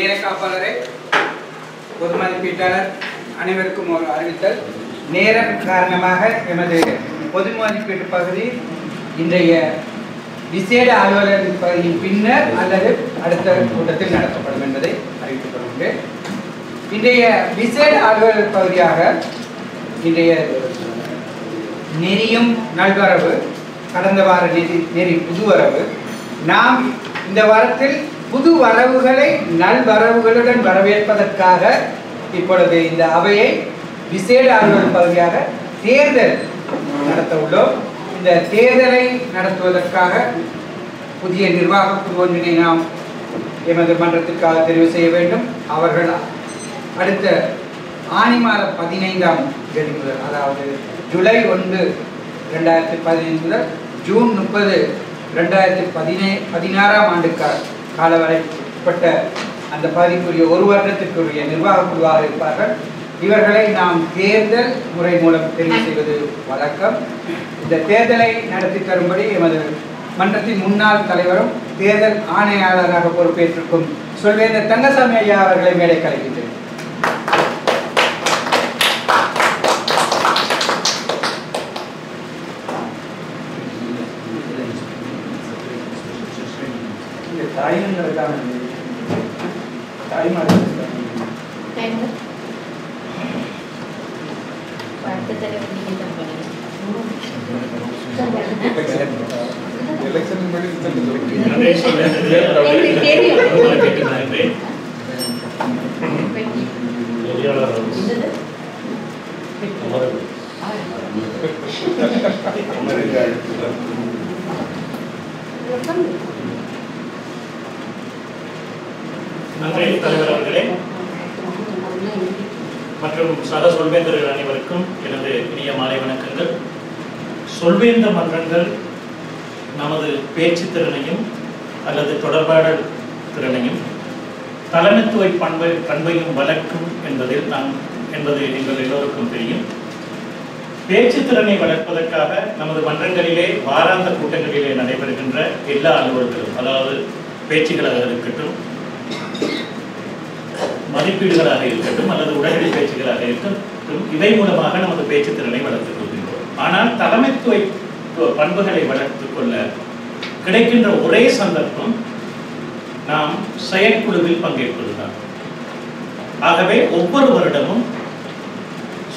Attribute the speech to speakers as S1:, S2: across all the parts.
S1: நேர காப்பாளரை பொது மதிப்பீட்டாளர் அனைவருக்கும் ஒரு அறிவித்தல். நேரம் காரணமாக எமது பொது மதிப்பீட்டு பகுதி இன்றைய விசேட அலுவலர் பகுதியின் பின்னர் அல்லது அடுத்த கூட்டத்தில் நடத்தப்படும் என்பதை அறிவித்துக் கொள்கின்றேன். இன்றைய விசேட அலுவலர் பகுதியாக இன்றைய நெறியும் நல்வரவு கடந்த வார நெறி நெறி புதுவரவு நாம் இந்த வாரத்தில் புது வரவுகளை நல்வரவுகளுடன் வரவேற்பதற்காக இப்பொழுது இந்த அவையை விசேட அலுவலர் பகுதியாக தேர்தல் நடத்த உள்ளோம். இந்த தேர்தலை நடத்துவதற்காக புதிய நிர்வாக குழு ஒன்றினை நாம் எமது மன்றத்திற்காக தெரிவு செய்ய வேண்டும். அவர்கள் அடுத்த ஆனி மாதம் பதினைந்தாம் தேதி முதல் அதாவது ஜூலை ஒன்று ரெண்டாயிரத்தி பதினைந்து முதல் ஜூன் முப்பது ரெண்டாயிரத்தி பதினே பதினாறாம் ஆண்டுக்காக காலவரைப்பட்ட அந்த பதவிக்குரிய ஒரு வருடத்திற்குரிய நிர்வாக குழுவாக இருப்பார்கள். இவர்களை நாம் தேர்தல் முறை மூலம் தெரிவு செய்வது வழக்கம். இந்த தேர்தலை நடத்தி தரும்படி எமது மன்றத்தின் முன்னாள் தலைவரும் தேர்தல் ஆணையாளராக பொறுப்பேற்றிருக்கும் சொல்வேந்தர் தங்கசாமி ஐயா அவர்களை மேடை கலைக்கின்றேன்
S2: de carne. Ahí சொல்வேந்த மன்றங்கள் நமது பேச்சு திறனையும் அல்லது தொடர்பாடல் திறனையும் தலைமைத்துவ பண்பை பண்பையும் வளர்க்கும் என்பதில் நாம் என்பது எங்கள் எல்லோருக்கும் தெரியும். பேச்சு திறனை வளர்ப்பதற்காக நமது மன்றங்களிலே வாராந்த கூட்டங்களிலே நடைபெறுகின்ற எல்லா அலுவல்களும் அதாவது பேச்சுகளாக இருக்கட்டும் மதிப்பீடுகளாக இருக்கட்டும் அல்லது உடனடி பேச்சுகளாக இருக்கட்டும் இவை மூலமாக நமது பேச்சு திறனை வளர்த்துக் ஆனால் தலைமைத்துவ பண்புகளை வளர்த்துக் கொள்ள கிடைக்கின்ற ஒரே சந்தர்ப்பம் நாம் செயற்குழுவில் பங்கேற்பதுதான். ஆகவே ஒவ்வொரு வருடமும்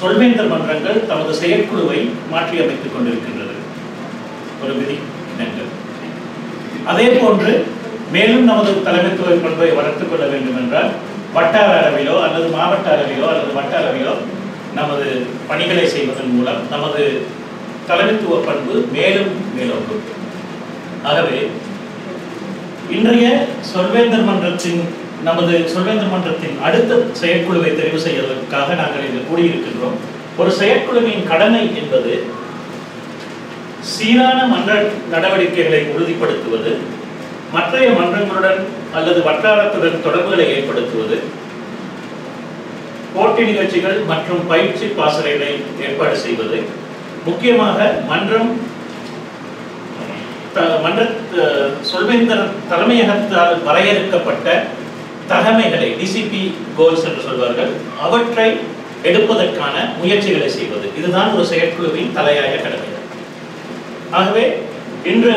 S2: சொல்வேந்தர் மன்றங்கள் தமது செயற்குழுவை மாற்றியமைத்துக் கொண்டிருக்கின்றது. ஒரு விதி இனங்கள். அதே போன்று மேலும் நமது தலைமைத்துவ பண்பை வளர்த்துக் கொள்ள வேண்டும் என்றால் வட்டார அளவிலோ அல்லது மாவட்ட அளவிலோ அல்லது வட்ட அளவிலோ நமது பணிகளை செய்வதன் மூலம் நமது தலைமைத்துவ பண்பு மேலும் மேலோங்கும். ஆகவே இன்றைய சொல்வேந்தர் மன்றத்தின் நமது சொல்வேந்தர் மன்றத்தின் அடுத்த செயற்குழுவை தெரிவு செய்வதற்காக நாங்கள் இங்கு கூடியிருக்கின்றோம். ஒரு செயற்குழுவின் கடமை என்பது சீரான மன்ற நடவடிக்கைகளை உறுதிப்படுத்துவது மற்றைய மன்றங்களுடன் அல்லது வட்டாரத்துடன் தொடர்புகளை ஏற்படுத்துவது போட்டி நிகழ்ச்சிகள் மற்றும் பயிற்சி பாசறைகளை ஏற்பாடு செய்வது முக்கியமாக மன்றம் த- மன்ற சொல்வேந்தர் தலைமையகத்தால் வரையறுக்கப்பட்ட தகமைகளை டிசிபி கோல்ஸ் என்று சொல்வார்கள் அவற்றை எடுப்பதற்கான முயற்சிகளை செய்வது. இதுதான் ஒரு செயற்குழுவின் தலையாய கடமை. ஆகவே இன்று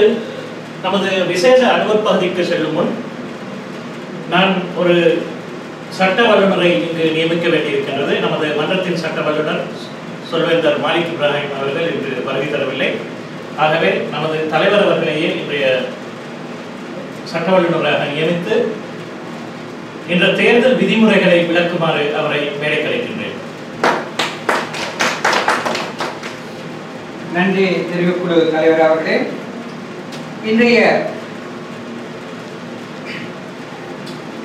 S2: நமது விசேஷ அலுவல் பகுதிக்கு செல்லும் முன் நான் ஒரு சட்ட வல்லுநரை இங்கு நியமிக்க வேண்டியிருக்கின்றது. நமது மன்றத்தின் சட்ட வல்லுநர் சொல்வேந்தர் மாலிக் இப்ராஹிம் அவர்கள் இன்று வருகை தரவில்லை. ஆகவே நமது தலைவர் அவர்களையே இன்றைய சட்ட வல்லுநராக நியமித்து இந்த தேர்தல் விதிமுறைகளை விளக்குமாறு அவரை மேடை கலைக்கின்றேன்.
S1: நன்றி தெரிவுக்குழு தலைவர் அவர்களே. இன்றைய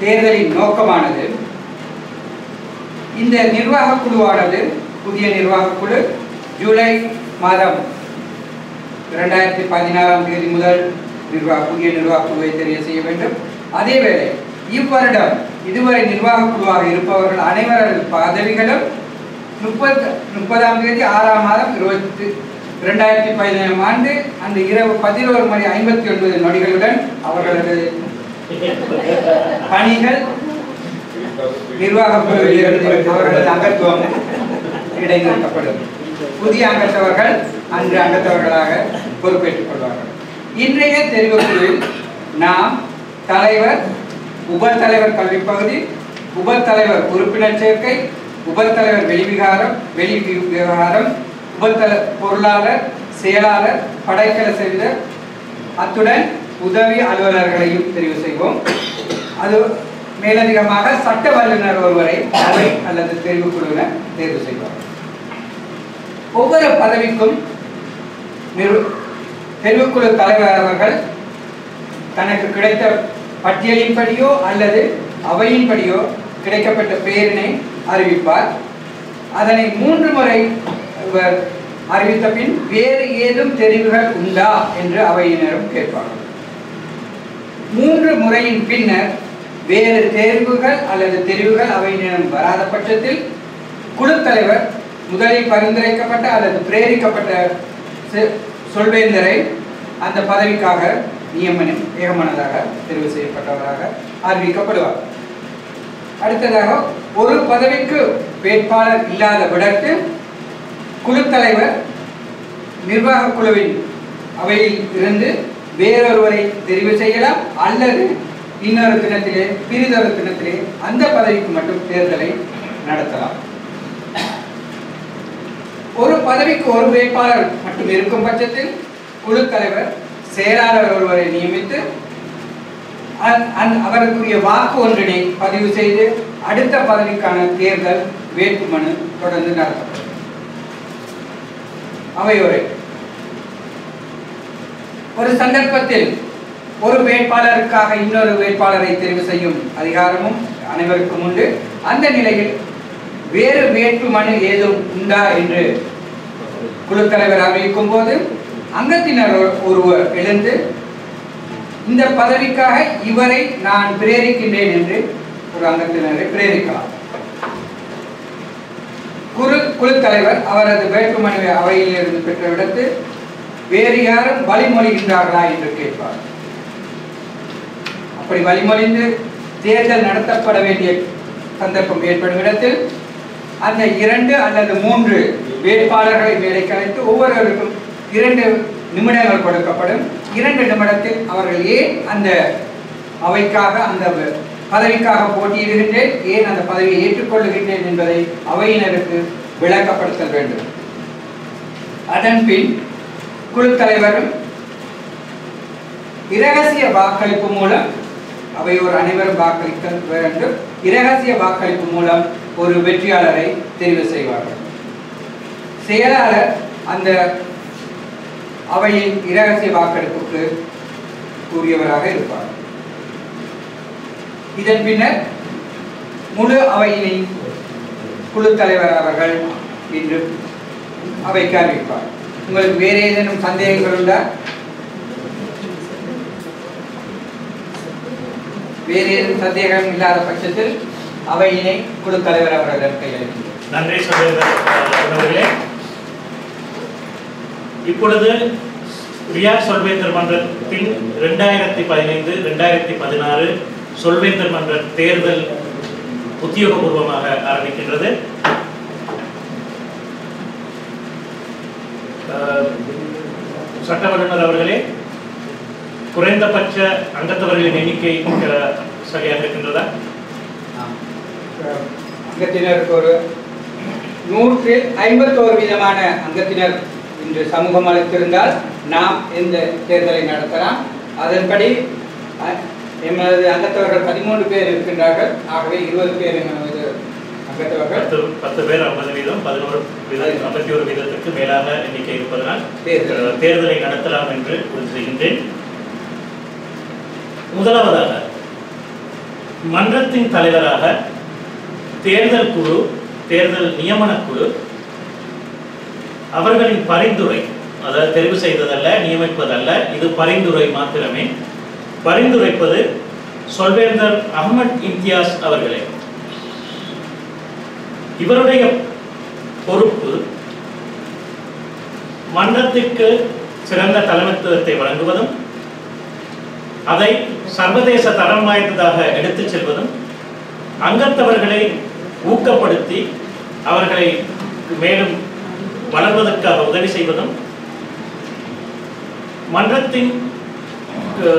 S1: தேர்தலின் நோக்கமானது இந்த நிர்வாக குழுவானது புதிய நிர்வாக குழு ஜூலை மாதம் இரண்டாயிரத்தி பதினாறாம் தேதி முதல் நிர்வாக புதிய நிர்வாக குழுவை தெரிய செய்ய வேண்டும். அதேவேளை இவ்வருடம் இதுவரை நிர்வாக குழுவாக இருப்பவர்கள் அனைவரது பதவிகளும் முப்பது முப்பதாம் தேதி ஆறாம் மாதம் இருபத்தி இரண்டாயிரத்தி பதினேழாம் ஆண்டு அந்த இரவு பதினோரு மணி ஐம்பத்தி ஒன்பது நொடிகளுடன் அவர்களது பணிகள் நிர்வாக அவர்களது அங்கத்துவம் இடைநிறுத்தப்படும். புதிய அங்கத்தவர்கள் அன்று அங்கத்தவர்களாக பொறுப்பேற்றுக் கொள்வார்கள். இன்றைய தெரிவுக்குழுவில் நாம் தலைவர் உபத்தலைவர் கல்விப்பகுதி உபத்தலைவர் உறுப்பினர் சேர்க்கை உபத்தலைவர் வெளிவிகாரம் வெளி விவகாரம் உபத்தல பொருளாளர் செயலாளர் படைக்கல செய்த அத்துடன் உதவி அலுவலர்களையும் தெரிவு செய்வோம். அது மேலதிகமாக சட்ட வல்லுநர் ஒருவரை அவை அல்லது தெரிவுக்குழுவினர் தேர்வு செய்வார். ஒவ்வொரு பதவிக்கும் தெரிவுக்குழு தலைவர் அவர்கள் தனக்கு கிடைத்த பட்டியலின்படியோ அல்லது அவையின்படியோ கிடைக்கப்பட்ட பெயரினை அறிவிப்பார். அதனை மூன்று முறை இவர் அறிவித்த பின் வேறு ஏதும் தெரிவுகள் உண்டா என்று அவையினரும் கேட்பார்கள். மூன்று முறையின் பின்னர் வேறு தேர்வுகள் அல்லது தெரிவுகள் அவையினரும் வராத பட்சத்தில் குழுத்தலைவர் முதலில் பரிந்துரைக்கப்பட்ட அல்லது பிரேரிக்கப்பட்ட செ- சொல்வேந்தரை அந்த பதவிக்காக நியமனம் ஏகமனதாக தெரிவு செய்யப்பட்டவராக அறிவிக்கப்படுவார். அடுத்ததாக ஒரு பதவிக்கு வேட்பாளர் இல்லாத விடத்து குழுத்தலைவர் நிர்வாக குழுவின் அவையில் இருந்து வேறொருவரை தெரிவு செய்யலாம் அல்லது இன்னொரு தினத்திலே பிரிதொரு தினத்திலே அந்த பதவிக்கு மட்டும் தேர்தலை நடத்தலாம். ஒரு பதவிக்கு ஒரு வேட்பாளர் மட்டும் இருக்கும் பட்சத்தில் குழு தலைவர் செயலாளர் ஒருவரை நியமித்து அந்- அந்- அவருக்குரிய வாக்கு ஒன்றினை பதிவு செய்து அடுத்த பதவிக்கான தேர்தல் வேட்புமனு தொடர்ந்து நடத்தப்படும். அவையுரை. ஒரு சந்தர்ப்பத்தில் ஒரு வேட்பாளருக்காக இன்னொரு வேட்பாளரை தெரிவு செய்யும் அதிகாரமும் அனைவருக்கும் உண்டு. அந்த நிலையில் வேறு வேட்பு மனு ஏதும் உண்டா என்று குழு தலைவர் அறிவிக்கும் போது அங்கத்தினர் ஒருவர் எழுந்து இந்த பதவிக்காக இவரை நான் பிரேரிக்கின்றேன் என்று ஒரு அங்கத்தினரை பிரேரிக்கலாம். குரு குழு தலைவர் அவரது வேட்புமனுவை அவையில் இருந்து பெற்ற விடத்து வேறு யாரும் வழிமொழிகின்றார்களா என்று கேட்பார். அப்படி வழிமொழிந்து தேர்தல் நடத்தப்பட வேண்டிய சந்தர்ப்பம் ஏற்படும் இடத்தில் அந்த இரண்டு அல்லது மூன்று வேட்பாளர்களை மேடைக்கு அழைத்து ஒவ்வொருவருக்கும் இரண்டு நிமிடங்கள் கொடுக்கப்படும். இரண்டு நிமிடத்தில் அவர்கள் ஏன் அந்த அவைக்காக அந்த பதவிக்காக போட்டியிடுகின்றேன்? ஏன் அந்த பதவியை ஏற்றுக்கொள்ளுகின்றேன் என்பதை அவையினருக்கு விளக்கப்படுத்தல் வேண்டும். அதன் பின் குழு தலைவரும் இரகசிய வாக்களிப்பு மூலம் அவையோர் அனைவரும் வாக்களிக்க வேண்டும். இரகசிய வாக்களிப்பு மூலம் ஒரு வெற்றியாளரை தெரிவு செய்வார்கள். செயலாளர் அந்த அவையின் இரகசிய வாக்கெடுப்புக்கு கூறியவராக இருப்பார். இதன் பின்னர் முழு அவையினை குழு தலைவர் அவர்கள் இன்று அவைக்கு அறிவிப்பார் உங்களுக்கு வேறு ஏதேனும் சந்தேகங்கள் உண்டா? வேறு ஏதும் சந்தேகம் இல்லாத பட்சத்தில் அவையினை குழு தலைவர் அவர்களிடம் கையளிக்கின்றோம்
S2: நன்றி சொல்வே இப்பொழுது ரியாத் சொல்வேந்தர் மன்றத்தின் ரெண்டாயிரத்தி பதினைந்து ரெண்டாயிரத்தி பதினாறு சொல்வேந்தர் மன்ற தேர்தல் உத்தியோகபூர்வமாக ஆரம்பிக்கின்றது. சட்ட வல்லுநர் அவர்களே குறைந்தபட்ச அங்கத்தவர்களின் எண்ணிக்கை சரியாக இருக்கின்றதா?
S1: அங்கத்தினருக்கு ஒரு நூற்றில் ஐம்பத்தோரு விதமான அங்கத்தினர் இன்று சமூகம் அளித்திருந்தால் நாம் இந்த தேர்தலை நடத்தலாம். அதன்படி எமது அங்கத்தவர்கள் பதிமூன்று பேர் இருக்கின்றார்கள். ஆகவே இருபது பேர் எமது அங்கத்தவர்கள்.
S2: பத்து பேர் ஐம்பது வீதம் பதினோரு வீதம் ஐம்பத்தி ஒரு வீதத்திற்கு மேலாக எண்ணிக்கை இருப்பதனால்
S1: தேர்தல்.
S2: நடத்தலாம் என்று உறுதி செய்கின்றேன் முதலாவதாக மன்றத்தின் தலைவராக தேர்தல் குழு தேர்தல் நியமன குழு அவர்களின் பரிந்துரை அதாவது தெரிவு செய்ததல்ல நியமிப்பதல்ல இது பரிந்துரை மாத்திரமே. பரிந்துரைப்பது சொல்வேந்தர் அகமது இம்தியாஸ் அவர்களே. இவருடைய பொறுப்பு மன்றத்திற்கு சிறந்த தலைமைத்துவத்தை வழங்குவதும் அதை சர்வதேச தரம் வாய்ந்ததாக எடுத்துச் செல்வதும் அங்கத்தவர்களை ஊக்கப்படுத்தி அவர்களை மேலும் வளர்வதற்காக உதவி செய்வதும் மன்றத்தின்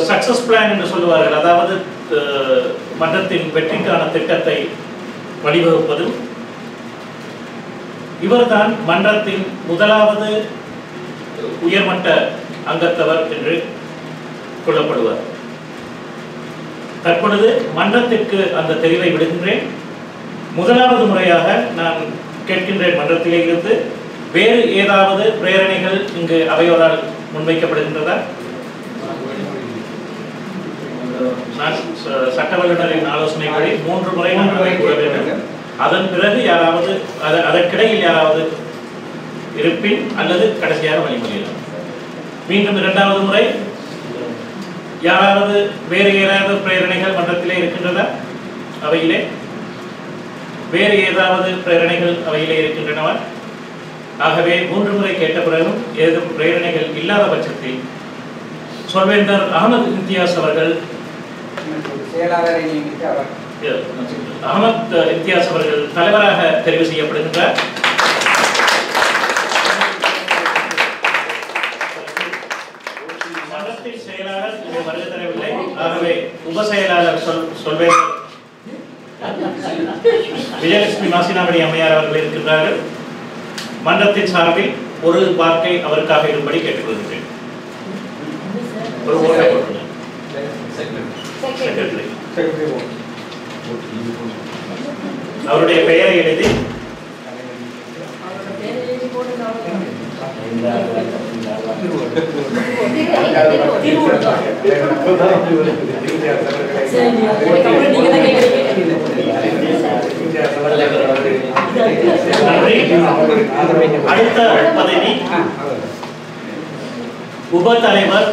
S2: சக்சஸ் பிளான் என்று சொல்லுவார்கள். அதாவது மன்றத்தின் வெற்றிக்கான திட்டத்தை வழிவகுப்பதும் இவர்தான் மன்றத்தின் முதலாவது உயர்மட்ட அங்கத்தவர் என்று கொள்ளப்படுவார். தற்பொழுது மன்றத்திற்கு அந்த தெரிவை விடுகின்றேன். முதலாவது முறையாக நான் கேட்கின்றேன் மன்றத்திலே இருந்து வேறு ஏதாவது பிரேரணைகள் இங்கு அவையோரால் முன்வைக்கப்படுகின்றதா நான் ச- சட்ட வல்லுநரின் ஆலோசனைப்படி மூன்று முறை நான் அதை கூற வேண்டும். அதன் பிறகு யாராவது அதற்கிடையில் யாராவது இருப்பின் அல்லது கடைசியாக வழிமுறையிடும். மீண்டும் இரண்டாவது முறை யாராவது வேறு ஏதாவது பிரேரணைகள் மன்றத்திலே இருக்கின்றதா? அவையிலே? வேறு ஏதாவது பிரேரணைகள் அவையிலே இருக்கின்றனவா? ஆகவே மூன்று முறை கேட்ட பிறகும் ஏதும் பிரேரணைகள் இல்லாத பட்சத்தில் சொல்வேந்தர் அகமது இம்தியாஸ் அவர்கள் அகமத் இம்தியாஸ் அவர்கள் தலைவராக தெரிவு செய்யப்படுகின்றார் மன்றத்தின் செயலாளர் இங்கே வருகை தரவில்லை ஆகவே உப செயலாளர் சொல் சொல்வேந்தர் விஜயலட்சுமி மாசினாமணி அம்மையார் அவர்கள் இருக்கின்றார்கள். மன்றத்தின் சார்பில் ஒரு வார்த்தை அவருக்காக இரும்படி கேட்டுக்கொள்கிறேன் ஒரு ஓட்டை போட்டுள்ளேன் அவருடைய பெயரை எழுதி நன்றி அடுத்த பதவி உப தலைவர்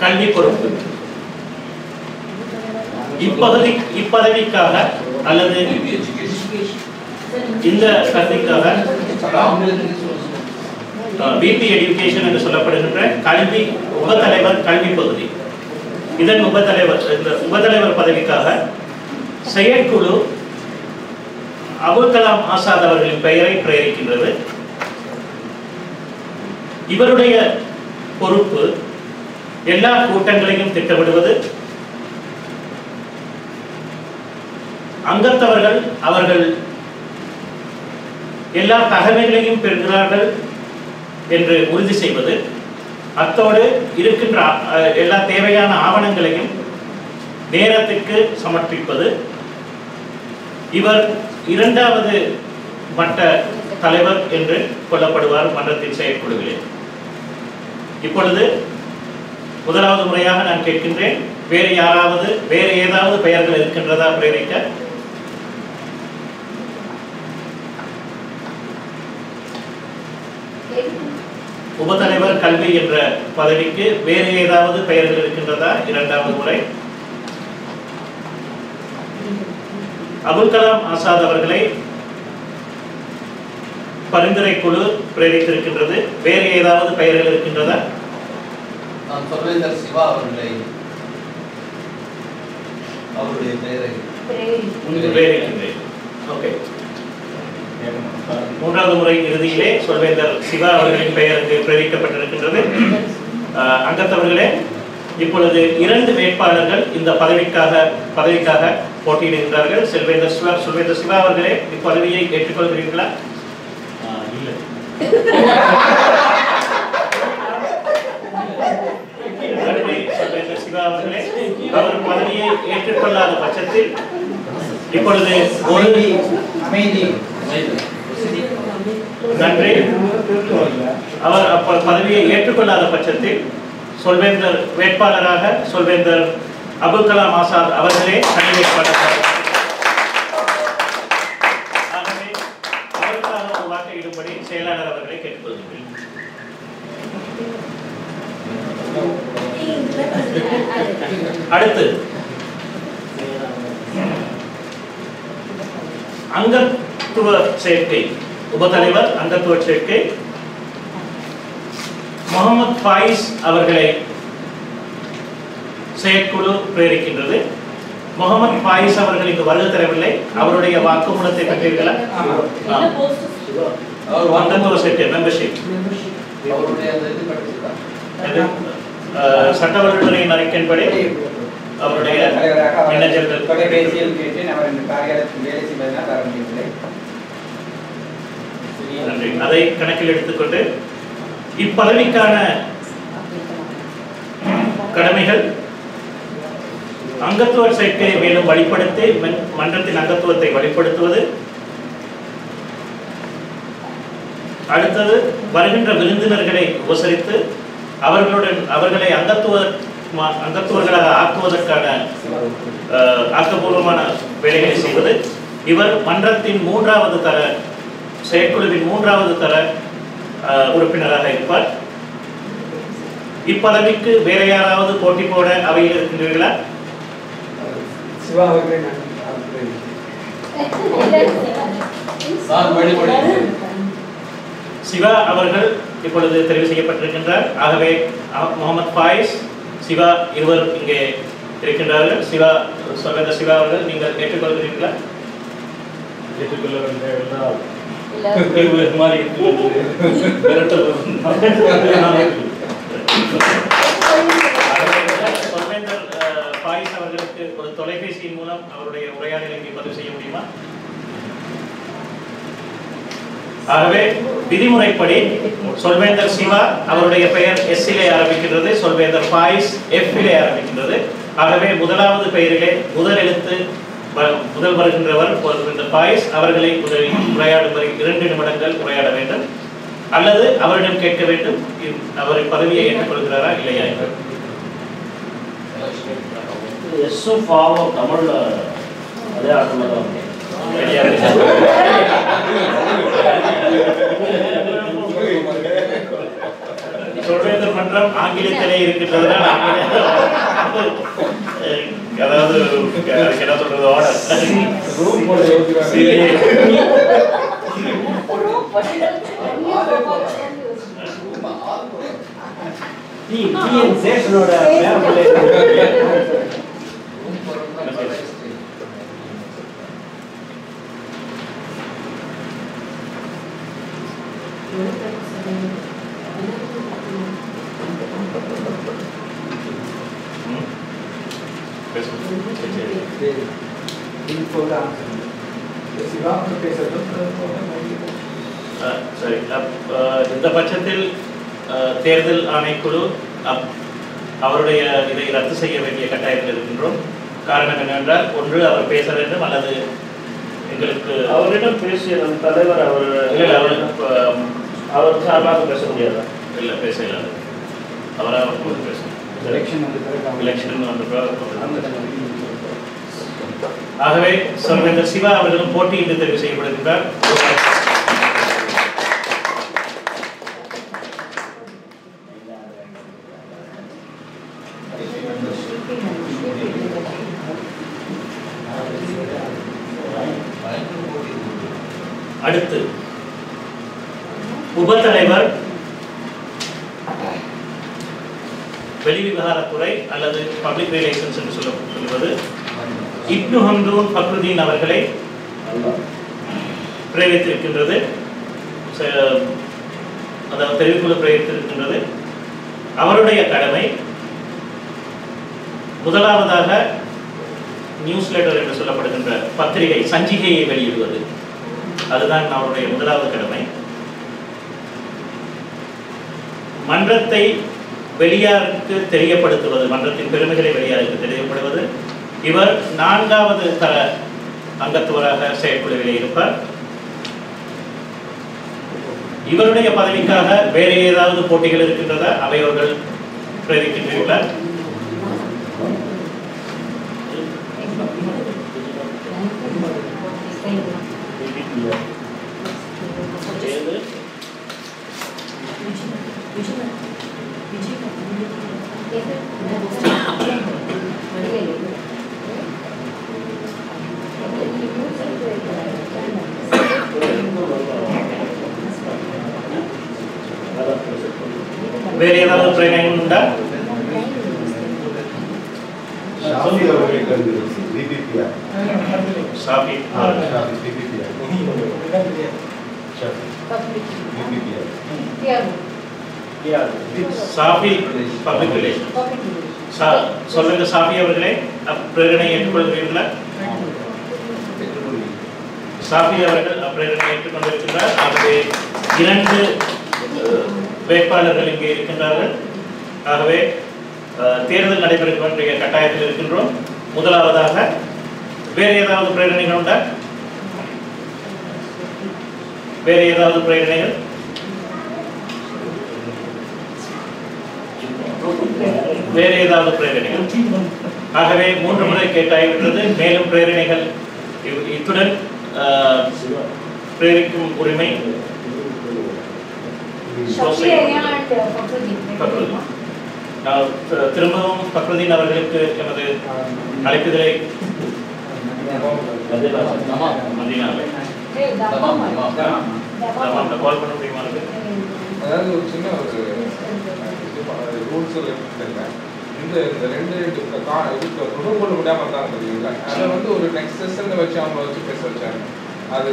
S2: கல்வி பொறுப்பு இப்பகுதி இப்பதவிக்காக அல்லது இந்த கல்விக்காக பிபி எடுகேஷன் என்று சொல்லப்படுகின்ற கல்வி உபத்தலைவர் கல்வி பகுதி. இதன் உபத்தலைவர் இந்த உபத்தலைவர் பதவிக்காக செயற்குழு அபுல்கலாம் ஆசாத் அவர்களின் பெயரை பிரேரிக்கின்றது. இவருடைய பொறுப்பு எல்லா கூட்டங்களையும் திட்டமிடுவது. அங்கத்தவர்கள் அவர்கள் எல்லா தகவல்களையும் பெறுகிறார்கள் என்று உறுதி செய்வது. அத்தோடு இருக்கின்ற அஹ், எல்லா தேவையான ஆவணங்களையும் நேரத்திற்கு சமர்ப்பிப்பது. இவர் இரண்டாவது மட்ட தலைவர் என்று கொள்ளப்படுவார் மன்றத்தின் செயற்குழுவிலே. இப்பொழுது முதலாவது முறையாக நான் கேட்கின்றேன் வேறு யாராவது வேறு ஏதாவது பெயர்கள் இருக்கின்றதா பிரேரிக்க? உபதலைவர் கல்வி என்ற பதவிக்கு வேறு ஏதாவது பெயர்கள் இருக்கின்றதா? இரண்டாவது முறை. அபுல் கலாம் ஆசாத் அவர்களை பரிந்துரை குழு பிரேரித்திருக்கின்றது. வேறு ஏதாவது பெயர்கள் இருக்கின்றதா?
S3: நான் சொல்வேந்தர் சிவா அவர்களை அவருடைய பெயரை
S2: ஓகே. மூன்றாவது முறை இறுதியிலே சொல்வேந்தர் சிவா அவர்களின் பெயருக்கு பிரேரிக்கப்பட்டிருக்கின்றது. அங்கத்தவர்களே இப்பொழுது இரண்டு வேட்பாளர்கள் இந்த பதவிக்காக பதவிக்காக போட்டியிடுகின்றார்கள். செல்வேந்தர் சிவா சொல்வேந்தர் சிவா அவர்களே இப்பதவியை ஏற்றுக்கொள்கிறீர்களா? இல்லை. நன்றி, சொல்வேந்தர் சிவா அவர்களே அவர் பதவியை ஏற்றுக்கொள்ளாத பட்சத்தில் இப்பொழுது ஒரு
S1: அமைதி.
S2: நன்றி. அவர் அப்ப பதவியை ஏற்றுக்கொள்ளாத பட்சத்தில் சொல்வேந்தர் வேட்பாளராக சொல்வேந்தர் அபுல் கலாம் ஆசாத் அவர்களே தனி வேட்பாளர் ஆகவே ஒரு வாக்கையிடும்படி செயலாளர் அவர்களை கேட்டுக்கொள்கின்றேன் அடுத்து அங்கத்துவ சேர்க்கை உபதலைவர் அங்கத்துவ சேர்க்கை முகமது ஃபாயிஸ் அவர்களை செயற்குழு பிரேரிக்கின்றது. முகமது பாயிஸ் அவர்கள் இங்கு வருகை தரவில்லை. அவருடைய வாக்குமூலத்தை பெற்றீர்களா.
S3: அவர் வந்து
S2: அங்கத்துவ செட்டு மெம்பர்ஷிப் சட்டவல்லுநரின் அறிக்கையின்படி அவருடைய மின்னஞ்சல்கள்
S1: தொலைபேசியில் அவர் இந்த காரியாலயத்தில் வேலை செய்வதனால் வர முடியவில்லை
S2: நன்றி. அதை கணக்கில் எடுத்துக்கொண்டு இப்பதவிக்கான கடமைகள் அங்கத்துவ சேர்க்கையை மேலும் வழிப்படுத்தி மன்றத்தின் அங்கத்துவத்தை வழிப்படுத்துவது. அடுத்தது வருகின்ற விருந்தினர்களை உபசரித்து அவர்களுடன் அவர்களை அங்கத்துவ ம- அங்கத்துவர்களாக ஆக்குவதற்கான ஆக்கப்பூர்வமான வேலைகளை செய்வது. இவர் மன்றத்தின் மூன்றாவது தர செயற்குழுவின் மூன்றாவது தர உறுப்பினராக இருப்பார். இப்பதவிக்கு வேற யாராவது போட்டி போட அவையில் இருக்கின்றீர்களா?
S1: சிவா அவர்களை
S2: சிவா இப்பொழுது தெரிவு செய்யப்பட்டிருக்கின்றார். ஆகவே முகமது ஃபாயிஸ் சிவா இருவர் இங்கே இருக்கின்றார்கள். சிவா சொல்கிற சிவா அவர்கள் நீங்கள் ஏற்றுக்கொள்கிறீர்களா?
S4: ஏற்றுக்கொள்ள வேண்டிய
S2: அவர்களுக்கு ஒரு தொலைபேசியின் மூலம் அவருடைய உரையாடலை பதிவு செய்ய முடியுமா ஆகவே விதிமுறைப்படி சொல்வேந்தர் சிவா அவருடைய பெயர் எஸ் இலே ஆரம்பிக்கின்றது சொல்வேந்தர் பாய்ஸ் எஃப் இலே ஆரம்பிக்கின்றது. ஆகவே முதலாவது பெயரிலே முதல் எழுத்து முதல் வருகின்றவர் சொல்வேந்தர் ஃபாயிஸ் அவர்களை உரையாடும்படி இரண்டு நிமிடங்கள் உரையாட வேண்டும். அல்லது அவரிடம் கேட்க வேண்டும். அவர் பதவியை ஏற்றுக்கொள்கிறாரா இல்லையா
S4: தமிழ்ல அதே ஆட்டமாக தான்
S2: சொல்வேந்தர் மன்றம் ஆங்கிலத்திலே இருக்கின்றதுனால் அதாவது என்ன சொல்றது ஆர்டர்
S1: you.
S2: அஹ், தேர்தல் ஆணைக்குழு அப்- அவருடைய இதை ரத்து செய்ய வேண்டிய கட்டாயத்தில் இருக்கின்றோம். காரணம் என்னவென்றால் ஒன்று அவர் பேச வேண்டும் அல்லது எங்களுக்கு
S4: அவரிடம் பேசிய நம் தலைவர் அவர்
S2: இல்லை, அவர்
S4: அவர் சார்பாக பேச முடியாதா?
S2: இல்லை பேச இல்லாது. அவராக போது பேசணும்
S1: எலெக்ஷன்
S2: எலெக்ஷன் ஆகவே சொல்வேந்தர் சிவா அவர்களும் போட்டியிட்டு தெரிவு செய்யப்படுகின்றார் அடுத்து உபத்தலைவர் வெளிவிவகாரத்துறை அல்லது பப்ளிக் ரிலேஷன்ஸ் என்று சொல்ல சொல்வது இப்னு ஹம்தூன் ஃபக்ருதீன் அவர்களை பிரேரித்திருக்கின்றது. அதாவது தெரிவிக்குழு பிரேரித்திருக்கின்றது. அவருடைய கடமை முதலாவதாக நியூஸ் லெட்டர் என்று சொல்லப்படுகின்ற பத்திரிகை சஞ்சிகையை வெளியிடுவது. அதுதான் அவருடைய முதலாவது கடமை. மன்றத்தை வெளியாருக்கு தெரியப்படுத்துவது மன்றத்தின் பெருமைகளை வெளியாருக்கு தெரியப்படுவது. இவர் நான்காவது தர அங்கத்துவராக செயற்குழுவில் இருப்பார். இவருடைய பதவிக்காக வேறு ஏதாவது போட்டிகள் இருக்கின்றதா? அவை அவர்கள் பிரேரிக்கின்றீர்களா வேறு ஏதாவது பிரேரணை உண்டா
S5: சாமி அவர்களுக்கு வந்து பிபிபிஆர்
S2: சாபி
S5: பிபிபிஆர் பிபிபிஆர்
S2: சாபி பப்ளிக் ரிலேஷன் சொல்லுங்க சாஃபி அவர்களே அப்பிரேரணை ஏற்றுக்கொள்கிறீர்களா? சாஃபி அவர்கள் அப்பிரேரணை ஏற்றுக்கொண்டிருக்கின்றார். ஆகவே இரண்டு வேட்பாளர்கள் இங்கே இருக்கின்றார்கள். ஆகவே தேர்தல் நடைபெறும் கட்டாயத்தில் இருக்கின்றோம். முதலாவதாக வேறு ஏதாவது பிரேரணைகள் உண்டா? வேறு ஏதாவது பிரேரணைகள்? வேறு ஏதாவது பிரேரணைகள்? ஆகவே மூன்று முறை கேட்டாய்விட்டது மேலும் பிரேரணைகள் இவ்- இத்துடன் ஆஹ், பிரேரிக்கும் உரிமை. திரும்பவும் பக்ருதீன் அவர்களுக்கு எமது அழைப்புதலை கால் பண்ண முடியுமா?
S6: அதாவது ஒரு சின்ன ஒரு ரூல்ஸ் தெரியல இந்த இந்த ரெண்டு கா- இதுக்கு ப்ரொமோட் பண்ண முடியாம இருந்தாங்க தெரியுங்களா அதை வந்து ஒரு நெக்ஸ்ட் செஷன்ல வச்சு அவங்கள வச்சு பேச வச்சாங்க. அது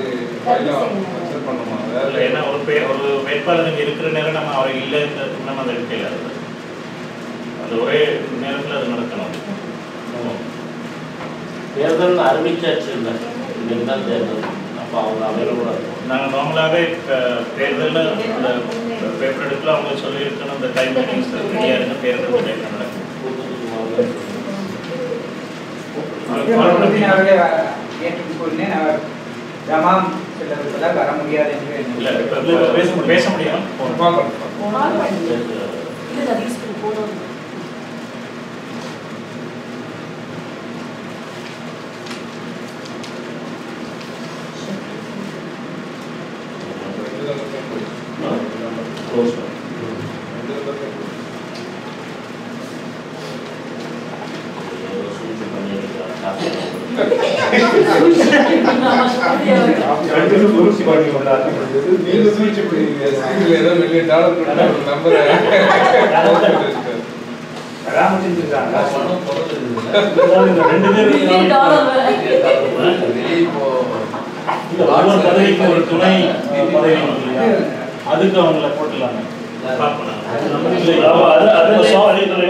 S6: அக்செப்ட் பண்ணுமா?
S2: இல்ல,
S6: அதாவது
S2: ஏன்னா ஒரு பே ஒரு வேட்பாளர் இங்க இருக்கிற நேரம் நம்ம அவர் இல்லை நம்ம அதை எடுக்கல அது. அந்த ஒரே நேரத்தில் அது நடக்கணும்.
S4: தேர்தல் அறிவிச்சாச்சு இல்லை. இன்னைக்கு தான் தேர்தல். அப்போ அவங்க அவைலபிளாக
S2: நாங்கள் நார்மலாகவே தேர்தலில் அந்த பேப்பர் எடுக்கல அவங்க சொல்லியிருக்கணும் அந்த டைம் மீட்டிங்ஸ் ரெடியாக இருக்க தேர்தல் டைம் நடக்கும்
S4: கூட்டத்துக்கு முதல்ல
S1: பக்ருதீன் அவர்களே ஏற்றுக்கொண்டேன் அவர் ஜமாம் செல்லவர்களால் வர முடியாது என்று
S2: இல்லை
S1: எண்ணுகிறேன்.
S2: இப்போ பேச பேச முடியும்
S6: பார்க்கணும். இதுதான் வந்து
S4: க்ளோஸ்
S6: இதுதான் வந்து
S4: சூழ்ச்சி பண்ணியிருக்கிறார்
S6: நீங்க switch பண்ணீங்க. இதுல ஏதோ million dollar கொடுத்தா ஒரு number அ
S3: பணம் தொடர்ந்து இருக்குது.
S2: ரெண்டு பேரும்
S3: வெளியே இப்போ
S2: ஒவ்வொரு பதவிக்கு ஒரு துணை பதவி? அதுக்கு அவங்கள போட்டுலாங்க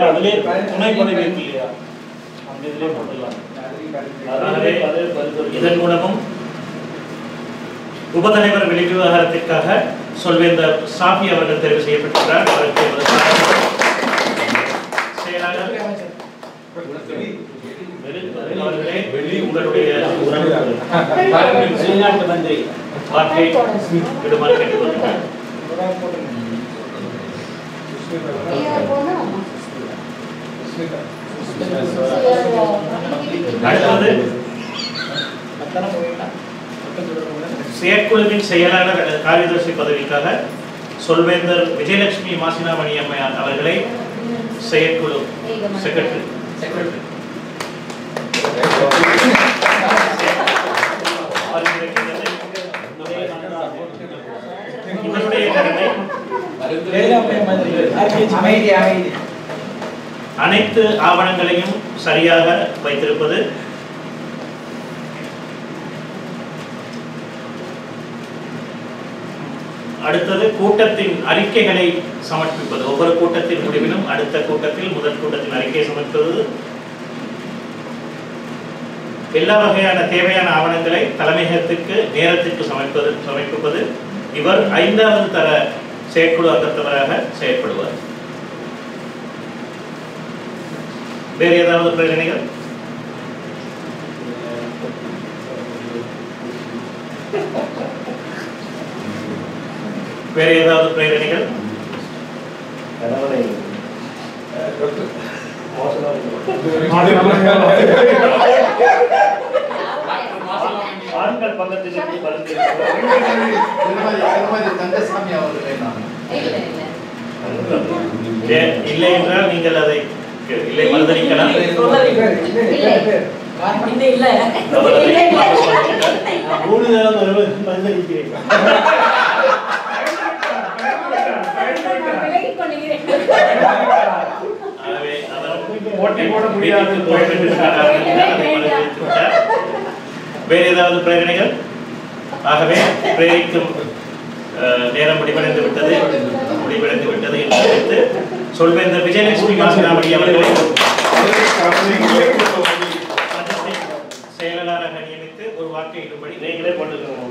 S2: அதுலேயே துணை பதவி இருக்கு இல்லையா அந்த இதுலேயே போட்டுடலாம்
S4: அதே அதே பரிந்துரை
S2: இதன் மூலமும் உபதலைவர் வெளிவிவகாரத்திற்காக சொல்வேந்தர் சாஃபி அவர்கள் தெரிவு செய்யப்பட்டிருக்கிறார். அவருக்கு உங்களுடைய அடுத்தது செயற்குழுவின் செயலாளர் அல்லது காரியதர்சி பதவிக்காக சொல்வேந்தர் விஜயலட்சுமி மாசினாமணி அம்மையார் அவர்களை செயற்குழு செக்ரட்டரி
S1: அமைதி
S2: அனைத்து ஆவணங்களையும் சரியாக வைத்திருப்பது அடுத்தது கூட்டத்தின் அறிக்கைகளை சமர்ப்பிப்பது. ஒவ்வொரு கூட்டத்தின் முடிவிலும் அடுத்த கூட்டத்தில் முதல் கூட்டத்தின் அறிக்கை சமர்ப்பது எல்லா வகையான தேவையான ஆவணங்களை தலைமையகத்துக்கு நேரத்திற்கு சமர்ப்பது சமர்ப்பிப்பது. இவர் ஐந்தாவது தர செயற்குழு அங்கத்தவராக செயற்படுவார். வேறு ஏதாவது பிரச்சனைகள்? வேறு ஏதாவது பிரேரணைகள்?
S4: கணவனை ஆண்கள் பரிந்துரை
S3: திருமதி திருமதி தங்கசாமி அவர்களே
S2: இல்லை என்றால் நீங்கள் அதை இல்லை மறுதளிக்கலாம். மூணு தடவை வருவது மறுதளிக்கிறேன் ஆகவே அவர் போட்ட மறுதளித்து விட்டார். வேறு ஏதாவது பிரேரணைகள்? ஆகவே பிரேரிக்கும் நேரம் முடிவடைந்து விட்டது. முடிவடைந்து விட்டது என்று அறிவித்து சொல்வேந்தர் விஜயலட்சுமி மாசனாமணி அவர்களை செயலாளராக நியமித்து ஒரு வார்த்தையிடும்படி
S4: நீங்களே போட்டுக்கோங்க.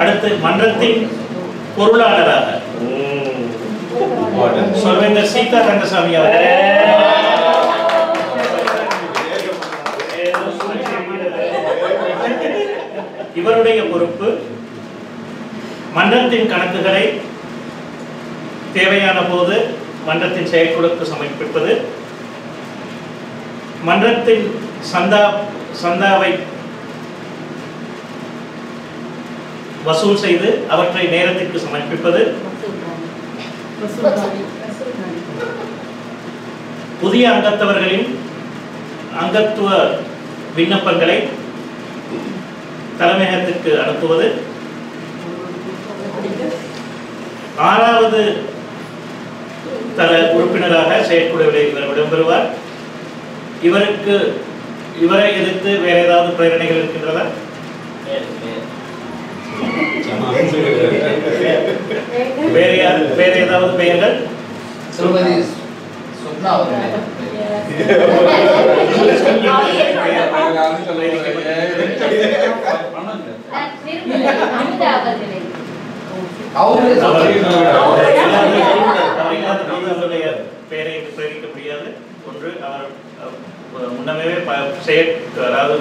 S2: அடுத்து மன்றத்தின் பொருளாளராக. சொல்வேந்தர் சீதா ரங்கசாமி இவருடைய பொறுப்பு மன்றத்தின் கணக்குகளை தேவையான போது மன்றத்தின் செயற்குழுக்கு சமர்ப்பிப்பது. மன்றத்தின் சந்தா சந்தாவை வசூல் செய்து அவற்றை நேரத்திற்கு சமர்ப்பிப்பது. புதிய அங்கத்தவர்களின் அங்கத்துவ விண்ணப்பங்களை தலைமையகத்திற்கு அனுப்புவது. ஆறாவது தர உறுப்பினராக செயற்குழுவில் இவர் இடம்பெறுவார். இவருக்கு இவரை எதிர்த்து வேற ஏதாவது பிரேரணைகள் இருக்கின்றதா? வேற யார் வேற ஏதாவது பெயர்கள்
S3: திருமதி சுப்னா அவர்களே
S2: பெயரை பிரேரிக்க முடியாது ஒன்று அவர் முன்னமே அதாவது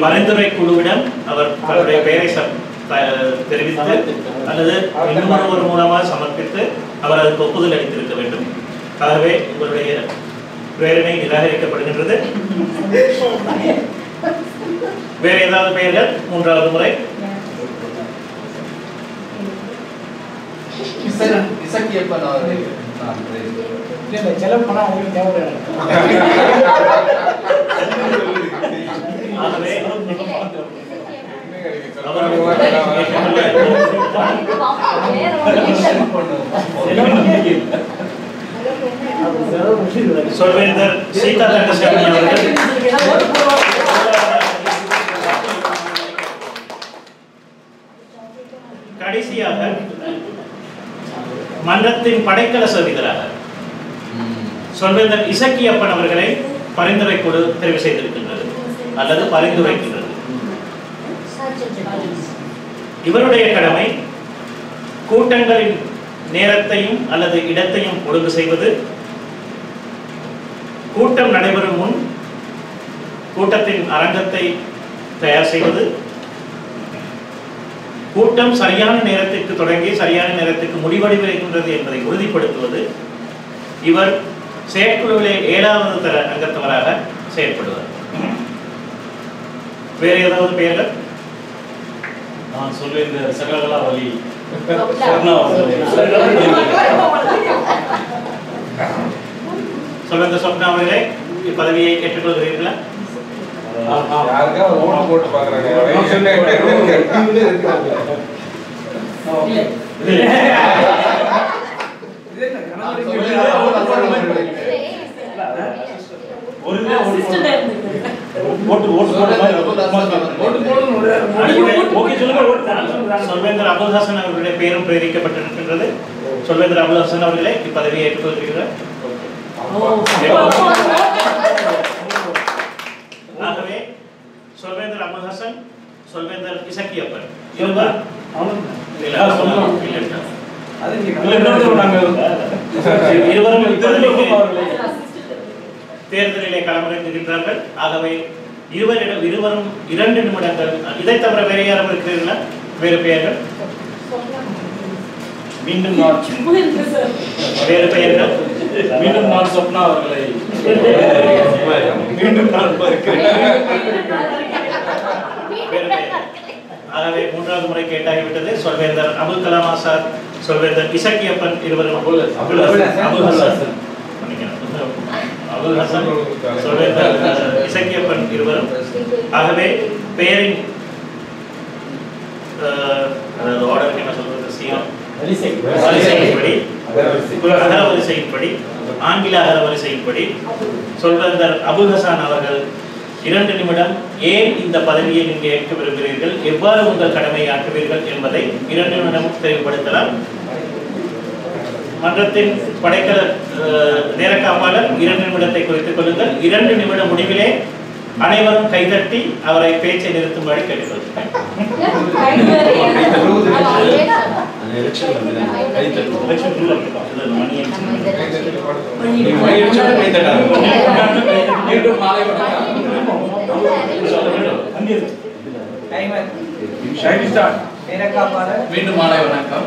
S2: பரிந்துரை குழுவிடம் அவர் தன்னுடைய பெயரை தெரிவித்து அல்லது இன்னும் ஒருவர் மூலமாக சமர்ப்பித்து அவர் அதுக்கு ஒப்புதல் அளித்திருக்க வேண்டும். ஆகவே உங்களுடைய பிரேரணை நிராகரிக்கப்படுகின்றது. வேற ஏதாவது பெயர்கள்? மூன்றாவது முறை.
S3: இசை- இசக்கியப்பன் அவர்களே.
S2: சொல்வேந்தர் சீதா தங்கசாமி அவர்கள் கடைசியாக மன்றத்தின் படைக்கல சவிதராக சொல்வேந்தர் இசக்கியப்பன் அவர்களை பரிந்துரை குழு தெரிவு செய்திருக்கின்றது. அல்லது பரிந்துரைக்கின்றது. இவருடைய கடமை கூட்டங்களின் நேரத்தையும் அல்லது இடத்தையும் ஒழுங்கு செய்வது. கூட்டம் நடைபெறும் முன் கூட்டத்தின் அரங்கத்தை தயார் செய்வது. கூட்டம் சரியான நேரத்திற்கு தொடங்கி சரியான நேரத்திற்கு முடிவடைகின்றது என்பதை உறுதிப்படுத்துவது. இவர் செயற்குழுவிலே ஏழாவது தர அங்கத்தவராக செயல்படுவார் வேறு ஏதாவது பெயர்கள்
S5: நான் சொல்வேன் இந்த சகலகலா வழி
S2: சொல்லுங்க சொப்னா அவர்களே இப்பதவியை ஏற்றுக்கொள்கிறீர்களா?
S6: யாருக்காவது ஓட்டு போட்டு பாக்குறாங்க
S5: ஒரு ஓட்டு. ஓட்டு.
S2: சொல்வேந்தர் அபுல் ஹசன் அவர்களுடைய பெயரும் பிரேரிக்கப்பட்டிருக்கின்றது சொல்வேந்தர் அபுல் ஹசன் அவர்களே இப்பதவியை ஏற்றுக்கொள்கிறீர்களா ஆகவே சொல்வேந்தர் அபுல் ஹசன் சொல்வேந்தர் இசக்கியப்பன் இருவர் இல்ல, தேர்தலிலே களமிறங்குகின்றார்கள். ஆகவே இருவரிடம் இருவரும் இரண்டு நிமிடங்கள் இதை தவிர வேறு யாரும் இருக்கிறீர்களா? வேறு பெயர்கள்?
S5: மீண்டும் நான்
S2: வேறு பெயர்கள்?
S5: மீண்டும் நான் சொப்னா அவர்களை மீண்டும் நான்
S2: ஆகவே மூன்றாவது முறை கேட்டாகிவிட்டது. சொல்வேந்தர் அபுல் கலாம் ஆசாத் சொல்வேந்தர் இசக்கியப்பன் இருவரும்.
S5: அபுல்.
S2: அபுல் ஹசன். அபுல் ஹசன்
S5: ஹசன்.
S2: மன்னிக்கணும். அபுல் ஹசன் சொல்வேந்தர் இசக்கியப்பன் இருவரும். ஆகவே அஹ், அதாவது ஆர்டருக்கு என்ன சொல்றது? சீரம். வரிசையின்படி அகரவரிசையின்படி ஆங்கில அகரவரிசையின்படி சொல்வந்தர் அபுல் ஹசான் அவர்கள் இரண்டு நிமிடம் ஏன் இந்த பதவியை நீங்க ஏற்க விரும்புகிறீர்கள்? எவ்வாறு உங்கள் கடமையை ஆற்றுவீர்கள் என்பதை இரண்டு நிமிடம் தெளிவுபடுத்தலாம். மன்றத்தின் படைக்கல அஹ், நேர காப்பாளர் இரண்டு நிமிடத்தை குறித்துக் கொள்ளுங்கள். இரண்டு நிமிட முடிவிலே அனைவரும் கைதட்டி அவரை பேச்சை நிறுத்தும்படி கேட்டுக்கொள்கிறேன்.
S3: மீண்டும் மாலை வணக்கம்.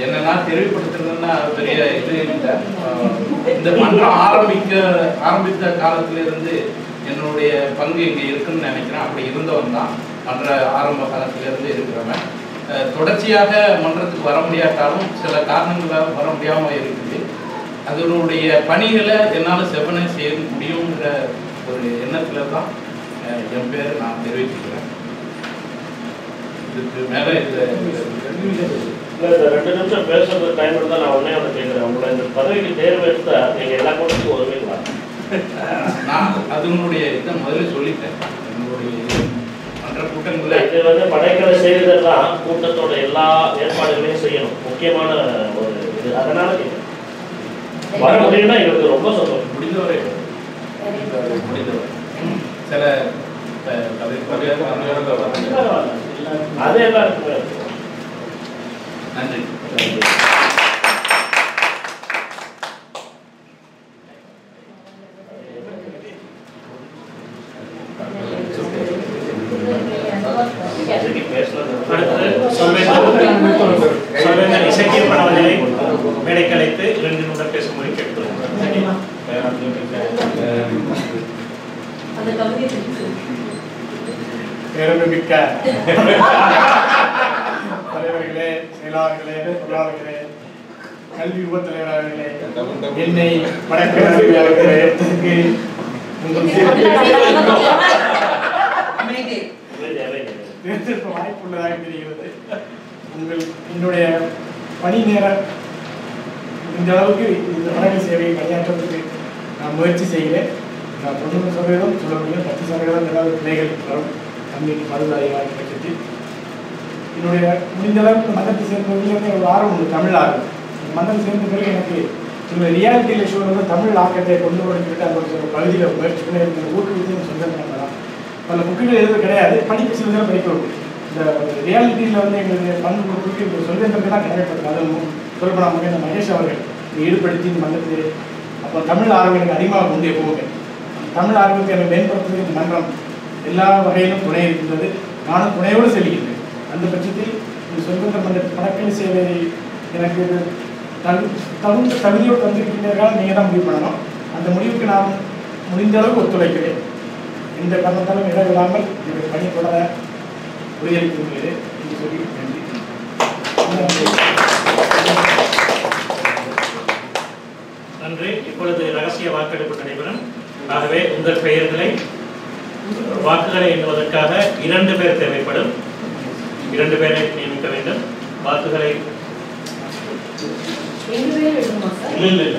S1: டைமர்
S6: ஸ்டார்ட்
S3: என்னன்னா பெரிய இது இல்லை. இந்த மன்றம் ஆரம்பிக்க ஆரம்பித்த காலத்திலிருந்து என்னுடைய பங்கு இங்கே இருக்குன்னு நினைக்கிறேன். அப்படி இருந்தவன் தான் மன்ற ஆரம்ப காலத்திலிருந்து இருக்கிறவன். தொடர்ச்சியாக மன்றத்துக்கு வர முடியாட்டாலும் சில காரணங்களால் வர முடியாமல் இருக்குது. அதனுடைய பணிகளை என்னால் செவனை செய்ய முடியுங்கிற ஒரு எண்ணத்தில் தான் என் பேரை நான் தெரிவிச்சுக்கிறேன். இதுக்கு மேலே இதில்
S4: இல்ல, இந்த ரெண்டு நிமிஷம் பேசுறது டைம் இருந்தா நான் உடனே அவனை கேட்கிறேன் உங்களை இந்த பதவிக்கு தேர்வு எடுத்தா நீங்க எல்லா கூட்டத்துக்கும் வருவீங்களா
S3: நான் அதனுடைய இதை முதல்ல சொல்லிட்டேன். என்னுடைய இது மற்ற
S4: இல்ல,
S3: கூட்டங்களில்
S4: இது வந்து படைக்கலை செய்வதெல்லாம் கூட்டத்தோட எல்லா ஏற்பாடுகளையும் செய்யணும். முக்கியமான ஒரு இது. அதனால. வர முடியும்னா எங்களுக்கு ரொம்ப சந்தோஷம்.
S3: முடிந்தவரை. முடிந்தவரை. சில
S4: அது எல்லாருக்குமே. இருக்கு.
S3: நன்றி
S4: இதுக்கு பேசுனது
S2: அடுத்து சொல்வேந்தர் சொல்வேந்தர் இசக்கியப்பன் அவர்களை மேடைக்கு அழைத்து இரண்டு நிமிடம் பேசும்படி கேட்டுக்கொள்கிறேன்
S7: பேரமிக்க தலைவர்களே செயலாளர்களே பொருளாளர்களே கல்வி உப தலைவர்களே என்னை வடக்கு உங்களுக்கு
S1: அமைதி
S4: அமைதி, அமைதி.
S7: வாய்ப்புள்ளதாக தெரிகிறது உங்கள் என்னுடைய பணி நேரம் இந்த அளவுக்கு இந்த வடக்கு சேவையை பணியாற்றுவதற்கு நான் முயற்சி செய்கிறேன் நான் தொண்ணூறு சதவீதம் சொல்ல முடியும் பத்து சதவீதம் ஏதாவது பிள்ளைகள் வரும் கம்மிக்கு மறுதாரியாக பட்சத்தில் என்னுடைய முடிந்த அளவுக்கு மதத்தை சேர்ந்தவர்களுக்கு ஒரு ஆர்வம் உண்டு தமிழ் ஆர்வம் இந்த மதம் சேர்ந்த பிறகு எனக்கு இந்த ரியாலிட்டியில் ஷோ வந்து தமிழ் ஆக்கத்தை கொண்டு வரணும்னு அந்த ஒரு பகுதியில் முயற்சி பண்ணி இருக்கிற ஊக்குவித்து சொந்தம் பண்ணலாம் பல புக்குகள் எதுவும் கிடையாது. படிக்க சில தான் படிக்க இந்த ரியாலிட்டியில் வந்து எங்களுக்கு பங்கு கொடுத்து இப்போ சொல்லியிருந்தவங்க தான் கிடையாது அதுவும் சொல்லப்படாம இந்த மகேஷ் அவர்கள். ஈடுபடுத்தி இந்த மன்றத்தில் அப்போ தமிழ் ஆர்வம் எனக்கு அதிகமாக உண்டு எப்பவுமே தமிழ் ஆர்வத்தை எனக்கு மேம்படுத்துவதற்கு இந்த மன்றம் எல்லா வகையிலும் துணை இருக்கின்றது. நானும் துணையோடு செல்கின்றேன். அந்த பட்சத்தில் இந்த சொல்கின்ற மன்ற பணக்கணி சேவை எனக்கு தகு தகுந்த தகுதியோடு தந்திருக்கின்றீர்கள் நீங்கள் தான் முடிவு பண்ணணும். அந்த முடிவுக்கு நான் முடிந்த அளவுக்கு ஒத்துழைக்கிறேன். எந்த காரணத்தாலும் இடவிடாமல் என்னுடைய பணி தொடர உறுதியளிக்கின்றேன் என்று சொல்லி நன்றி.
S2: நன்றி. இப்பொழுது ரகசிய வாக்கெடுப்பு நடைபெறும் ஆகவே உங்கள் பெயர்களை வாக்குகளை எண்ணுவதற்காக இரண்டு பேர் தேவைப்படும். இரண்டு பேரை நியமிக்க வேண்டும். வாக்குகளை இல்ல இல்ல.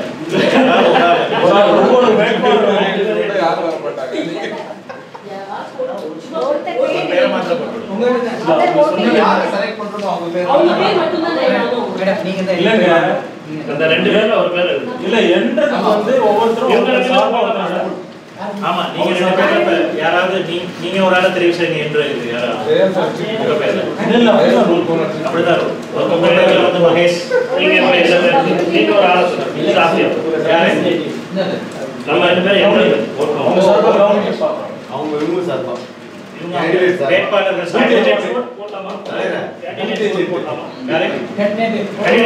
S2: அந்த ரெண்டு பேர்ல ஒரு பேர்
S6: இல்ல வந்து ஒவ்வொருத்தரும்
S2: பேரும். ஆமா நீங்க ரெண்டு பேர்ல இப்ப யாராவது நீ- நீங்க ஒரு ஆளை தெரிவு செய்யுங்க என்று. உங்க பேர்ல.
S6: அப்படிதான்.
S2: உங்க பேர்ல வந்து மகேஷ்.
S4: நீங்க நீங்க ஒரு சொல்லுங்க. இது
S2: யாரு?
S4: நம்ம ரெண்டு பேரும்
S6: அவங்க சார்பா.
S8: அவங்க இவங்க சார்பா.
S2: வேட்பாளர்கள்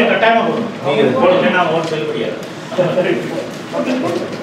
S2: கட்டாயமா போடணும். ஓட்டு செல்லுபடியாது.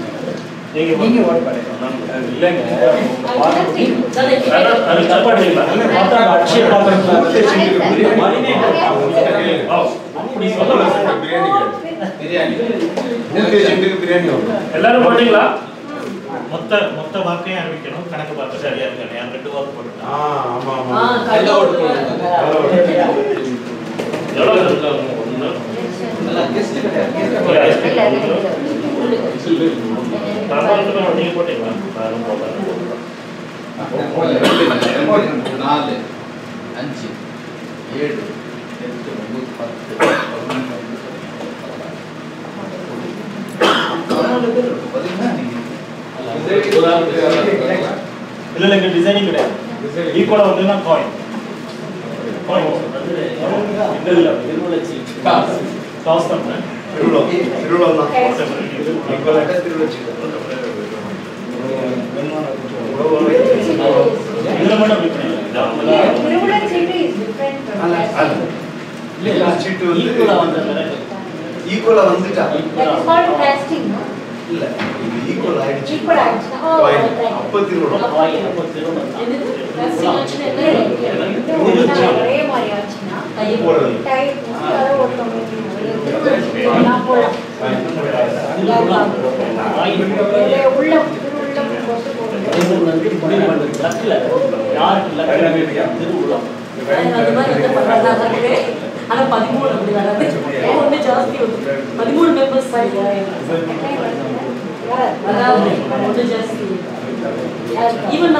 S5: நீங்க
S4: நீங்க
S1: ஓட் பண்ணுங்க
S8: இல்லைங்க
S4: அது தப்பா எடுத்துக்கலாம். பார்த்தா அட்சய பாத்திரத்துல அப்படி சொல்லலாம்.
S3: பிரியாணி
S8: நூத்தி சென்ட்டுக்கு பிரியாணி வரும்
S4: எல்லாரும் போட்டீங்களா
S2: மொத்த மொத்த வாக்கையும் அறிவிக்கணும் கணக்கு பார்க்க சரியா இருக்காங்க யார் ரெண்டு வாக்கு போட்டுட்டாங்க
S8: ஆ ஆமா ஆமா
S3: நல்ல ஓட்டு போடுங்க
S4: எவ்வளவு இருக்காங்க ஒண்ணு
S3: நல்லா கெஸ்ட்
S4: பிரபலத்துல நீங்க போட்டீங்களா
S3: ரெண்டு நாலு அஞ்சு ஏழு எட்டு ஒன்பது பத்து
S2: இல்ல இல்ல டிசைனிங் கிடையாது ஈக்குவலா வந்து காயின் டாஸ் பண்ணேன்
S8: திருவிழா திருவிழா தான்
S2: இதுல மட்டும் அப்படி கிடையாது
S8: சீட்டு வந்து ஈக்குவலா வந்துட்டா. இல்ல இது ஈக்குவல் ஆயிடுச்சு
S5: ஆனா பதிமூணு அப்படி வராது ஒண்ணு ஜாஸ்தி பதிமூணு மெம்பர்ஸ் அதாவது ஒண்ணு ஜாஸ்தி ஈவன்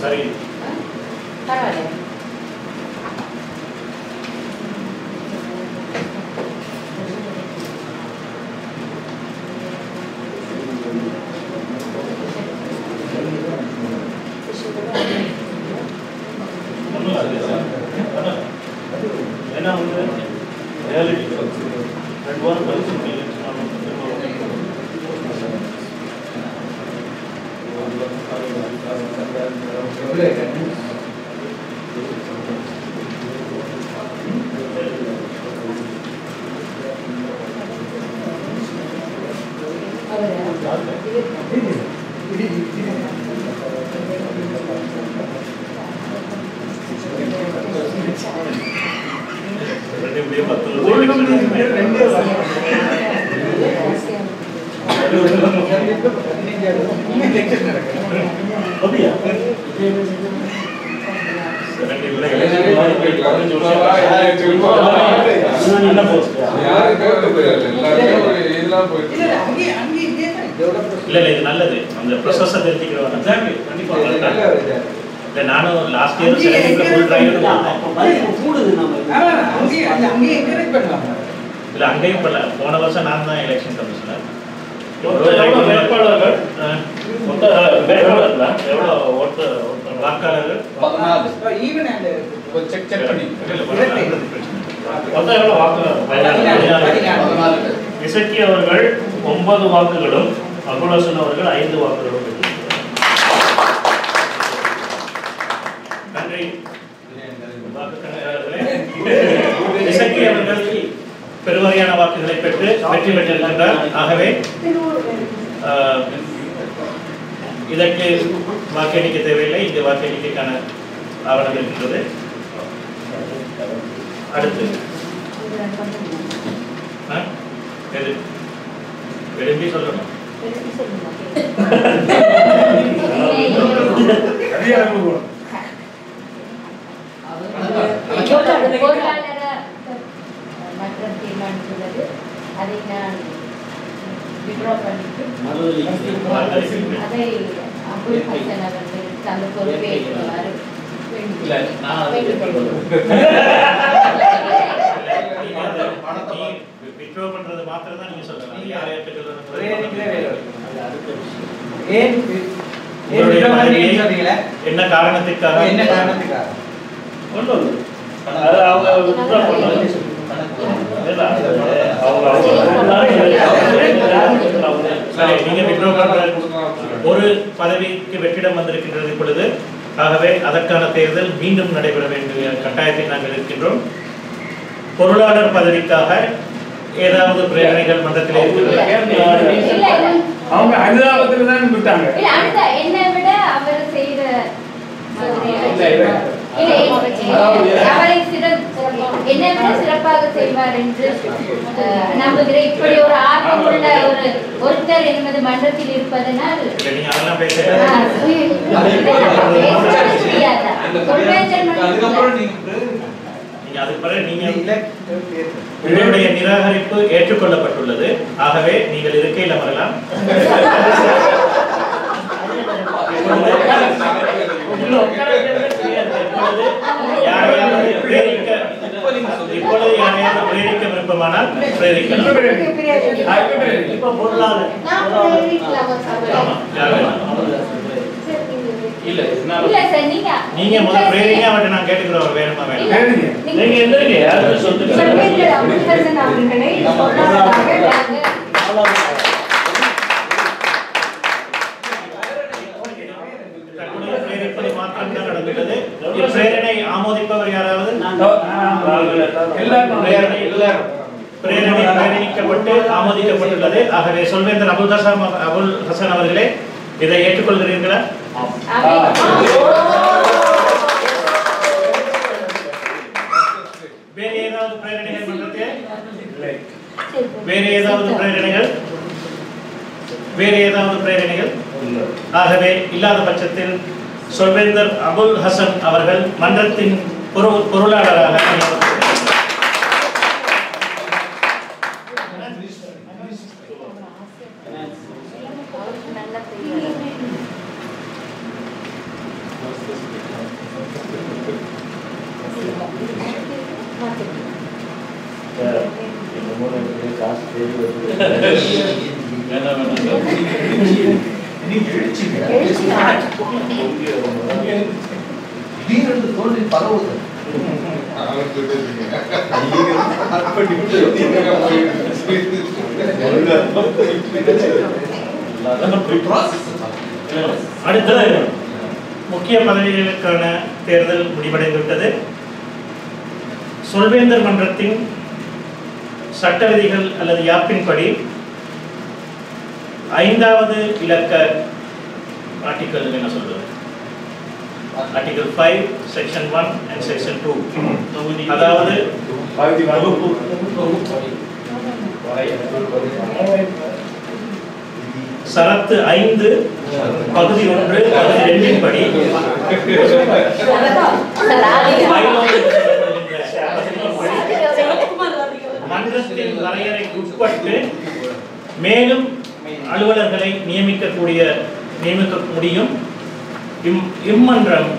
S2: சரி
S9: பரவாயில்ல
S2: ஒண்ணும் இல்லை. அதான். ஏன்னா வந்து reality. ரெண்டு வாரம் கழிச்சு நீங்க election ஆகணும். ரெண்டு இப்படியே பத்து வருஷம் election அப்படியா? ரெண்டு இப்படி election ஆகி பதினஞ்சு வருஷம் ஆகி. என்ன post?
S6: யாருக்கே ஒரு பேர் இல்லை. எல்லாருமே ஒரு இதெல்லாம் போயிட்டு
S1: இல்ல,
S6: இருக்கு.
S1: அங்கேயே அங்கேயே இதே தான் இதோட process.
S2: இல்ல இல்ல இது நல்லது அந்த ப்ரொசஸை தெரிஞ்சுக்கிறவங்க கண்டிப்பா
S1: இது நல்ல ஒரு இது.
S2: இல்ல நானும் லாஸ்ட் இயர் செலக்டிவ்ல ஃபுல் டிரைவ்
S1: ஆமா, அங்கேயே அது அங்கேயே encourage பண்ணுவாங்க.
S2: இல்ல அங்கேயும் பண்ணல போன வருஷம் நான் தான் எலெக்ஷன் கமிஷனர்
S4: எவ்வளவு வேட்பாளர்கள் மொத்த வேட்பாளர்களா எவ்வளவு ஓட்டு
S2: வாக்காளர்கள்
S3: பதினாலு
S1: So, even and,
S3: check check பண்ணி
S4: மொத்தம் எவ்வளவு வாக்குகள்
S1: பதினாலு, பதினாலு.
S3: பதினாலு பேர்
S4: இசக்கி அவர்கள் ஒன்பது வாக்குகளும் அபுலசன் அவர்கள் ஐந்து வாக்குகளும் பெற்றிருக்கிறார். நன்றி வாக்குக்கணக்காளர்களே. இசக்கி அவர்கள் பெருவாரியான வாக்குகளை பெற்று வெற்றி பெற்றிருக்கின்றார் ஆகவே ஆஹ், இதற்கு வாக்கெண்ணிக்கை தேவையில்லை இந்த வாக்கெண்ணிக்கைக்கான ஆவணம் இருக்கின்றது அடுத்து ஆ? எது விரும்பி சொல்லணும்
S9: பொருளாதார மன்றம் தீர்மானித்துள்ளது அதை நான் விட்ரா பண்ணிட்டு அதை அபுல் ஹசன் அவர்களுக்கு அந்த பொறுப்பை ஏற்றுமாறு
S3: இல்ல நான் அதை
S2: விட்ரோ பண்றது மாத்திரம் தான் நீங்க சொல்லலாம் யாரை ஏற்றுக்கொள்ளணும்
S1: ஒரே நிமிஷம் வேலை இருக்கு. ஏன் வி- ஏன்
S2: உங்களுடைய
S1: விட
S2: மனைவியை
S1: மாட்டேன்னு சொல்றீங்களே?
S2: என்ன காரணத்திற்காக
S1: என்ன காரணத்துக்காக?
S4: அது அவங்க
S2: ஒரு பதவிக்கு வெற்றிடம் வந்திருக்கின்றது இப்பொழுது. ஆகவே அதற்கான தேர்தல் மீண்டும் நடைபெற வேண்டிய கட்டாயத்தில் நாங்கள் இருக்கின்றோம். பொருளாளர் பதவிக்காக ஏதாவது பிரேரணைகள் மன்றத்தில்
S1: அவங்க ஹைதராபாத்தில் தான் விட்டாங்க
S9: என்னை விட அவர் செய்த என்னை விட சிறப்பாக செய்வார் என்று அஹ், நம்புகிறேன் இப்படி ஒரு ஆர்வம் உள்ள ஒரு ஒருத்தர் என்பது மன்றத்தில் இருப்பதனால்
S2: உங்களுடைய நிராகரிப்பு ஏற்றுக்கொள்ளப்பட்டுள்ளது. ஆகவே நீங்கள் இருக்கையில் அமரலாம். பிரேரிக்க இப்பொழுது யாரையாவது பிரேரிக்க விருப்பமானால் பிரேரிக்கலாம்.
S4: இப்ப பொருளாதார.
S3: இல்ல.
S9: நீங்க
S2: நீங்க முதல்ல பிரேரிங்க அவர்கிட்ட நான் கேட்டுக்கிறோம் வேணுமா வேணும்
S4: நீங்க எந்திரிங்க யாரும் சொல்லுங்க
S5: சர்வேந்தர் அமுதஹசன் அவர்களை பொருளாளராக நாங்கள்
S2: தன்னுடைய பிரேரிப்பது மாத்திரம்தான் நடந்துள்ளது இப்பிரேரணை ஆமோதிப்பவர் யாராவது பிரேரணை பிரேரணிக்கப்பட்டு ஆமோதிக்கப்பட்டுள்ளது. ஆகவே சொல்வேந்தர் அபுல் ஹசன் அபுல் ஹசன் அவர்களே இதை ஏற்றுக்கொள்கிறீர்களா? வேறு ஏதாவது பிரேரணைகள் மன்றத்தில் வேறு ஏதாவது பிரேரணைகள்? வேறு ஏதாவது பிரேரணைகள்? ஆகவே இல்லாத பட்சத்தில் சொல்வேந்தர் அபுல் ஹசன் அவர்கள் மன்றத்தின் பொரு- பொருளாளராக நியமிக்கப்பட்டார்.
S9: நல்லா செய்வார்
S4: இந்த மூணு பேருக்கு காசு தேடி வருது
S3: வேணாம் வேணாம்
S8: திடீரென்று தோன்றி பரவுது
S2: அடுத்தது முக்கிய பதவிகளுக்கான தேர்தல் முடிவடைந்துவிட்டது சொல்வேந்தர் மன்றத்தின் சட்ட விதிகள் யாப்பின்படி ஐந்தாவது இலக்க ஆர்டிக்கல் என்ன சொல்றது? Article five section one and section two அதாவது வகுப்பு சரத்து ஐந்து பகுதி ஒன்று பகுதி ரெண்டின் படி. மேலும் அலுவலர்களை நியமிக்கக்கூடிய நியமிக்க முடியும். இம் இம்மன்றம்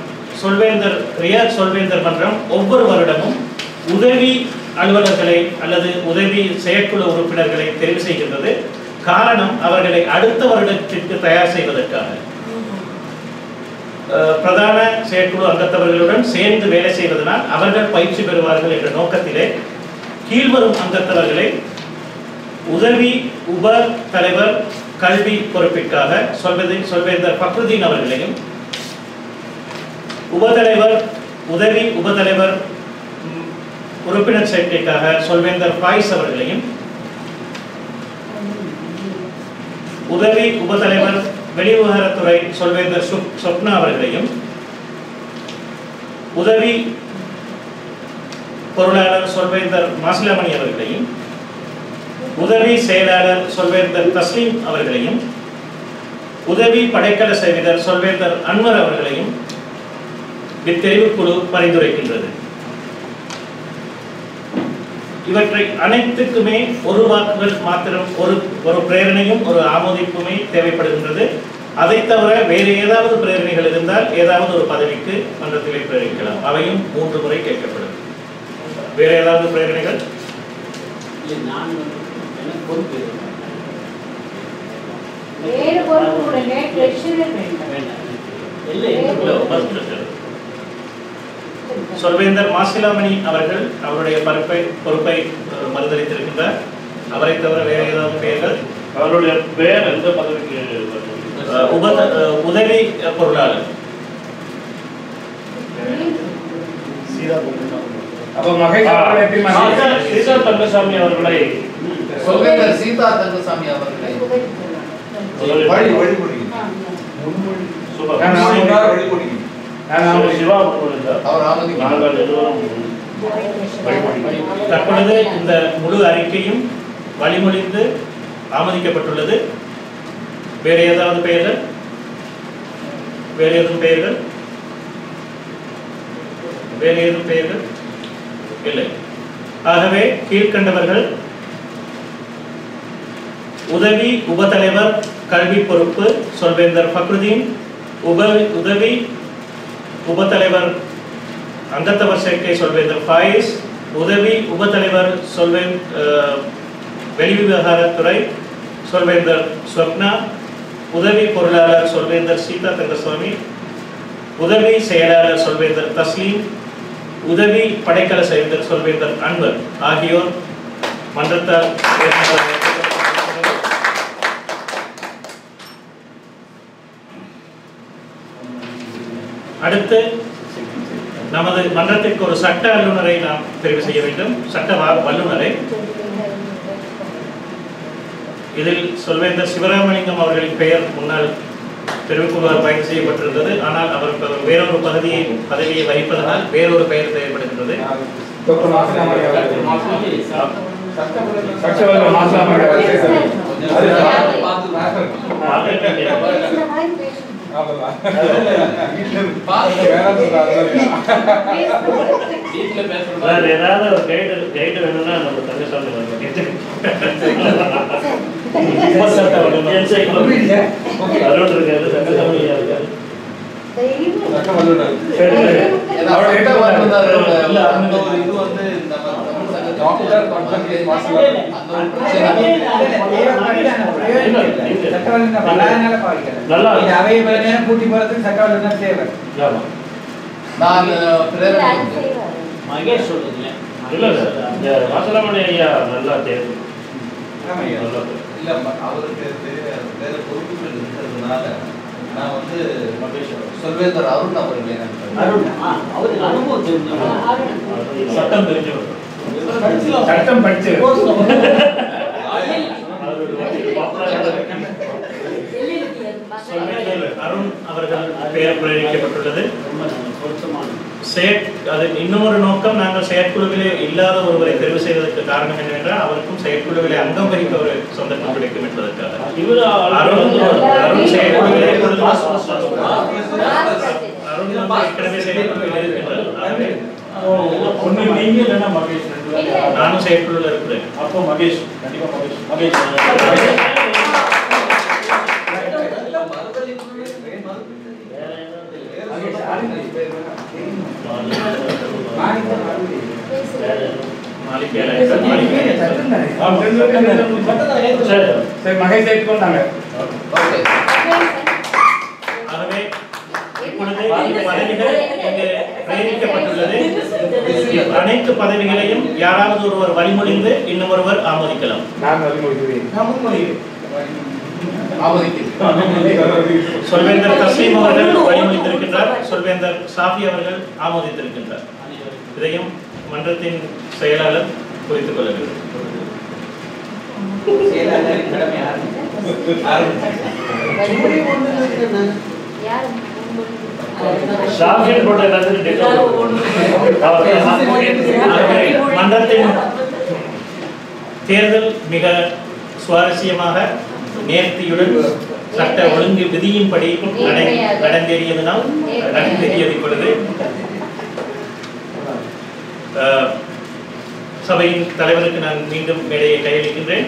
S2: சொல்வேந்தர் ரியாத் சொல்வேந்தர் மன்றம் ஒவ்வொரு வருடமும் உதவி அலுவலர்களை அல்லது உதவி செயற்குழு உறுப்பினர்களை தெரிவு செய்கின்றது. காரணம் அவர்களை அடுத்த வருடத்திற்கு தயார் செய்வதற்காக. பிரதான செயற்குழு அங்கத்தவர்களுடன் சேர்ந்து வேலை செய்வதனால் அவர்கள் பயிற்சி பெறுவார்கள் என்ற நோக்கத்திலே கீழ்வரும் அங்கத்தவர்களை உதவி உப தலைவர் கல்வி பொறுப்பிற்காக சொல்வது சொல்வேந்தர் பக்ருதீன் அவர்களையும் உபதலைவர் உதவி உபதலைவர் உறுப்பினர் சேர்க்கைக்காக சொல்வேந்தர் பாய்ஸ் அவர்களையும் உதவி உபதலைவர் வெளிவிவகாரத்துறை சொல்வேந்தர் சுப் சொப்னா அவர்களையும் உதவி பொருளாளர் சொல்வேந்தர் மாசிலாமணி அவர்களையும் உதவி செயலாளர் சொல்வேந்தர் தஸ்லீம் அவர்களையும் உதவி படைக்கல சேவிதர் சொல்வேந்தர் அன்வர் அவர்களையும் இத்தெரிவுக்குழு பரிந்துரைக்கின்றது. இவற்றை அனைத்துக்குமே ஒரு வாக்குகள் மாத்திரம் ஒரு ஒரு பிரேரணையும் ஒரு ஆமோதிப்புமே தேவைப்படுகின்றது. அதை தவிர வேறு ஏதாவது பிரேரணைகள் இருந்தால் ஏதாவது ஒரு பதவிக்கு மன்றத்திலே பிரேரிக்கலாம். அவையும் மூன்று முறை கேட்கப்படும். வேறு ஏதாவது பிரேரணைகள்?
S5: நான் வேறு பொறுப்பு உடனே ட்ரெஷரர் வேண்டும்.
S2: இல்லை first இருக்கிறது. சொல்வேந்தர் மாசிலாமணி அவர்கள் அவருடைய பொறுப்பை பொறுப்பை மறுதளித்திருக்கின்றார். அவரை தவிர வேறு ஏதாவது பெயர்கள்?
S4: அவருடைய பெயர் எந்த பதவிக்கு
S2: உதவி பொருளாளர்.
S3: அப்ப மாற்றி-
S4: சீதா தங்கசாமி அவர்களை
S3: சொல்வேந்தர் சீதா தங்கசாமி அவர்களை.
S6: வழி
S4: நாங்கள் இருவரும்
S2: தற்பொழுது இந்த முழு அறிக்கையும் வழிமொழிந்து ஆமதிக்கப்பட்டுள்ளது. வேறு ஏதாவது பெயர்கள்? வேறு ஏதும் பெயர்கள்? வேறு ஏதும் பெயர்கள்? இல்லை. ஆகவே கீழ்க்கண்டவர்கள் உதவி உபதலைவர் கல்வி பொறுப்பு சொல்வேந்தர் ஃபக்ருதீன் உப உதவி உபதலைவர் அங்கத்தவர் சேர்க்கை சொல்வேந்தர் ஃபாயிஸ் உதவி உபத்தலைவர் சொல்வேன் வெளிவிவகாரத்துறை சொல்வேந்தர் ஸ்வப்னா உதவி பொருளாளர் சொல்வேந்தர் சீதா தங்கசுவாமி உதவி செயலாளர் சொல்வேந்தர் தஸ்லீம் உதவி படைக்கல செயலர் சொல்வேந்தர் அன்பர் ஆகியோர் மன்றத்தால் அடுத்து நமது மன்றத்திற்கு ஒரு சட்ட வல்லுநரை நாம் தெரிவு செய்ய வேண்டும் சட்ட வல்லுநரை இதில் சொல்வேந்தர் சிவராமலிங்கம் அவர்களின் பெயர் முன்னால் தெரிவிக்குமாறு பயன் செய்யப்பட்டிருந்தது ஆனால் அவருக்கு அவர் வேறொரு பதவியை பதவியை வகிப்பதனால் வேறொரு பெயர் தேவைப்படுகின்றது
S6: டாக்டர்
S4: வேற ஏதாவது ஒரு கைடு கைடு வேணும்னா நம்ம தங்கசாமி ஐயா இருக்காரு
S6: சட்ட வல்லுநர்
S4: சரி, சரி.
S3: அவரோட இது வந்து நம்ம
S6: டாக்டர் பஞ்சகேஷ் மாசிலாமணி
S3: அந்த ஒரு பிரச்சனை
S4: நல்லா
S1: இந்த அவையை வேற நேரம் கூட்டி போறதுக்கு சட்டவல்லுநர் தேவை.
S3: நான் பிரேரணை
S5: மகேஷ் சொல்லுங்க
S4: இல்ல இந்த வாசலமணி ஐயா நல்லா. நல்லா தேர்வு.
S10: இல்ல அவருக்கு வேற பொறுப்புகள் இருக்கிறதுனால நான் வந்து
S3: சொல்வேந்தர் அருண் நான்
S5: அருண் ஆ, அவருக்கு அனுபவம்.
S2: சட்டம் தெரிஞ்சவர்
S3: சட்டம் படிச்சு.
S2: சொல்வேந்தர் அருண் அவர்கள் பெயர் பிரேரிக்கப்பட்டுள்ளது
S5: பொருத்தமான
S2: செயற் அது இன்னொரு நோக்கம் நாங்கள் செயற்குழுவிலே இல்லாத ஒருவரை தெரிவு செய்வதற்கு காரணம் என்னவென்றால் அவருக்கும் செயற்குழுவிலே அங்கம் வகிக்க ஒரு சந்தர்ப்பம் கிடைக்கும் என்பதற்காக. அருண் ஏற்கனவே செயற்குழுவில் இருக்கின்றார்
S7: ஒண்ணு நீங்க இல்லைன்னா மகேஷ்.
S2: நானும் செயற்குழுவில் இருக்கிறேன்.
S7: அப்போ மகேஷ் கண்டிப்பா மகேஷ். மகேஷ்.
S3: மகேஷ்.
S2: ஆகவே இப்பொழுது இந்த பிரேரிக்கப்பட்டுள்ளது அனைத்து பதவிகளையும் யாராவது ஒருவர் வழிமொழிந்து இன்னும் ஒருவர் ஆமோதிக்கலாம். சொல்வேந்தர் தஸ்லீம் அவர்கள் வழிமொழிந்திருக்கின்றார். சொல்வேந்தர் சாஃபி அவர்கள் ஆமோதித்திருக்கின்றார். இதையும் மன்றத்தின் செயலாளர் குறித்துக் கொள்ள வேண்டும்.
S1: கடமை?
S4: ஷாஃபியன் போட்ட எல்லாத்துக்கும்
S2: மன்றத்தின் தேர்தல் மிக சுவாரஸ்யமாக நேர்த்தியுடன் சட்ட ஒழுங்கு விதியின்படி நடை நடந்தேறியதனால் நடந்தேறியது இப்பொழுது அஹ், சபையின் தலைவருக்கு நான் மீண்டும் மேடையை கையளிக்கின்றேன்.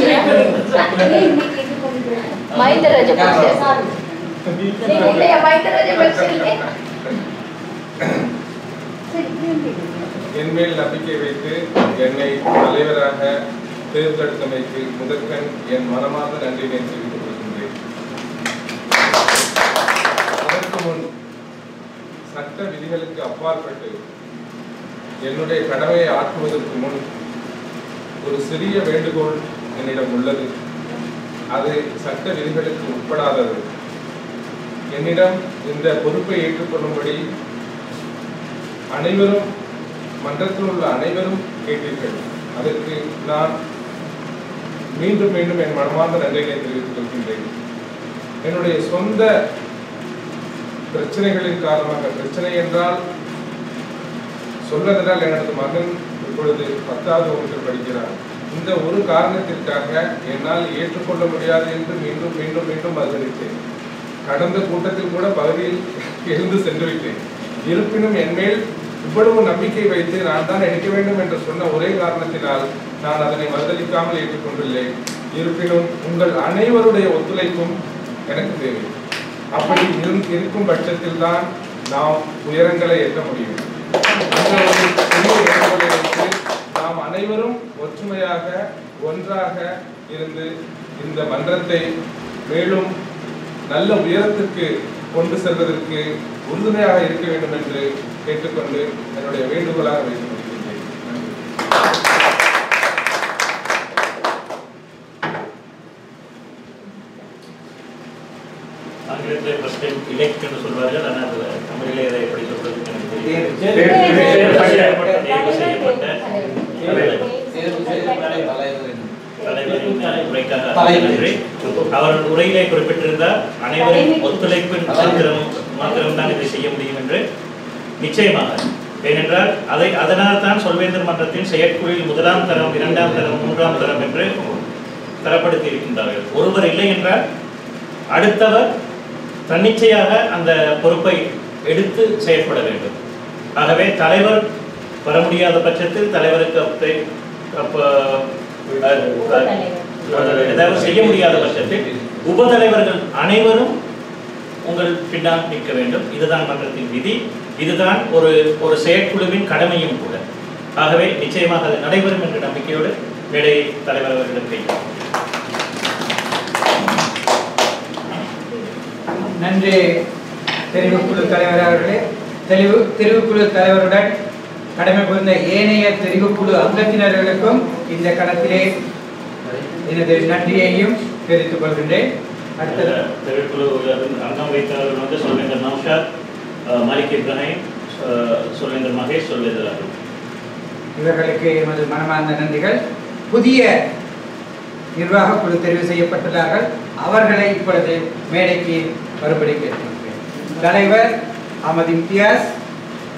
S9: நீங்க
S6: என் மேல் நம்பிக்கை வைத்து என்னை தலைவராக தேர்ந்தெடுத்தமைக்கு முதற்கண் என் மனமார்ந்த நன்றியை தெரிவித்துக் கொள்கின்றேன். அதற்கு முன் சட்ட விதிகளுக்கு அப்பாற்பட்டு என்னுடைய கடமையை ஆற்றுவதற்கு முன் ஒரு சிறிய வேண்டுகோள் என்னிடம் உள்ளது. அது சட்ட விதிகளுக்கு உட்படாதது. என்னிடம் இந்த பொறுப்பை ஏற்றுக்கொள்ளும்படி அனைவரும் மன்றத்தில் உள்ள அனைவரும் கேட்டீர்கள். அதற்கு நான் மீண்டும் மீண்டும் என் மனமார்ந்த நன்றிகளை தெரிவித்துக் கொள்கின்றேன். என்னுடைய சொந்த பிரச்சனைகளின் காரணமாக பிரச்சனை என்றால் சொல்வதென்றால் எனது மகன் இப்பொழுது பத்தாவது வகுப்பில் படிக்கிறார். இந்த ஒரு காரணத்திற்காக என்னால் ஏற்றுக்கொள்ள முடியாது என்று மீண்டும் மீண்டும் மீண்டும் பதிலளித்தேன். கடந்த கூட்டத்தில் கூட பகுதியில் எழுந்து சென்று விட்டேன். இருப்பினும் என் மேல் இவ்வளவு நம்பிக்கை வைத்து நான் தான் எடுக்க வேண்டும் என்று சொன்ன ஒரே காரணத்தினால் நான் அதனை மறுதளிக்காமல் ஏற்றுக்கொண்டுள்ளேன். இருப்பினும் உங்கள் அனைவருடைய ஒத்துழைப்பும் எனக்கு தேவை. அப்படி இருக்கும் பட்சத்தில் தான் நாம் உயரங்களை எட்ட முடியும். அனைவரும் ஒற்றுமையாக ஒன்றாக இருந்து இந்த மன்றத்தை மேலும் நல்ல உயரத்துக்கு கொண்டு செல்வதற்கு உறுதுணையாக இருக்க வேண்டும் என்று கேட்டுக்கொண்டு என்னுடைய வேண்டுகோளாக வைத்து முடிக்கின்றேன்.
S2: ஆங்கிலத்தில் ஃபர்ஸ்ட் இலெக்ட்னு சொல்வார்கள் ஆனால் அது தமிழிலே அதை எப்படி சொல்றது எனக்கு தெரியல.
S1: தேர்வு.
S2: தேர்வு செய்யப்பட்ட தேர்வு செய்யப்பட்ட நன்றி. அவர் உரையிலே குறிப்பிட்டிருந்தார் அனைவரின் ஒத்துழைப்பின் மாத்திரம் மாத்திரம்தான் இதை செய்ய முடியும் என்று நிச்சயமாக. ஏனென்றால் அதை அதனால் தான் சொல்வேந்தர் மன்றத்தின் செயற்குழுவில் முதலாம் தரம் இரண்டாம் தரம் மூன்றாம் தரம் என்று தரப்படுத்தி இருக்கின்றார்கள். ஒருவர் இல்லை என்றால் அடுத்தவர் தன்னிச்சையாக அந்த பொறுப்பை எடுத்து செயற்பட வேண்டும். ஆகவே தலைவர் வர முடியாத பட்சத்தில் தலைவருக்கு அப்ப- ஏதாவது செய்ய முடியாத பட்சத்தில் உபதலைவர்கள் அனைவரும் உங்கள் பின்னால் நிற்க வேண்டும். இதுதான் மன்றத்தின் விதி. இதுதான் ஒரு ஒரு செயற்குழுவின் கடமையும் கூட. ஆகவே நிச்சயமாக அது நடைபெறும் என்ற நம்பிக்கையோடு மேடை தலைவர் அவர்களுக்கு
S1: நன்றி தெரிவுக்குழு தலைவர் அவர்களே. தெளிவு தெரிவுக்குழு தலைவருடன் கடமை புரிந்த ஏனைய தெரிவுக்குழு அங்கத்தினர்களுக்கும் இந்த கணத்திலே எனது நன்றியையும் தெரிவித்துக் கொள்கின்றேன். அடுத்தது.
S2: அங்கம் வைத்தவர்கள் வந்து சொல்வேந்தர் நௌஷாத் மாலிக் இப்ராஹிம் சொல்வேந்தர் மகேஷ் சொல்வேந்தர் அருள்
S1: இவர்களுக்கு எமது மனமார்ந்த நன்றிகள். புதிய நிர்வாக குழு தெரிவு செய்யப்பட்டுள்ளார்கள். அவர்களை இப்பொழுது மேடைக்கு வரும்படி கேட்டுக்கொள்கிறேன். தலைவர் அகமது இம்தியாஸ்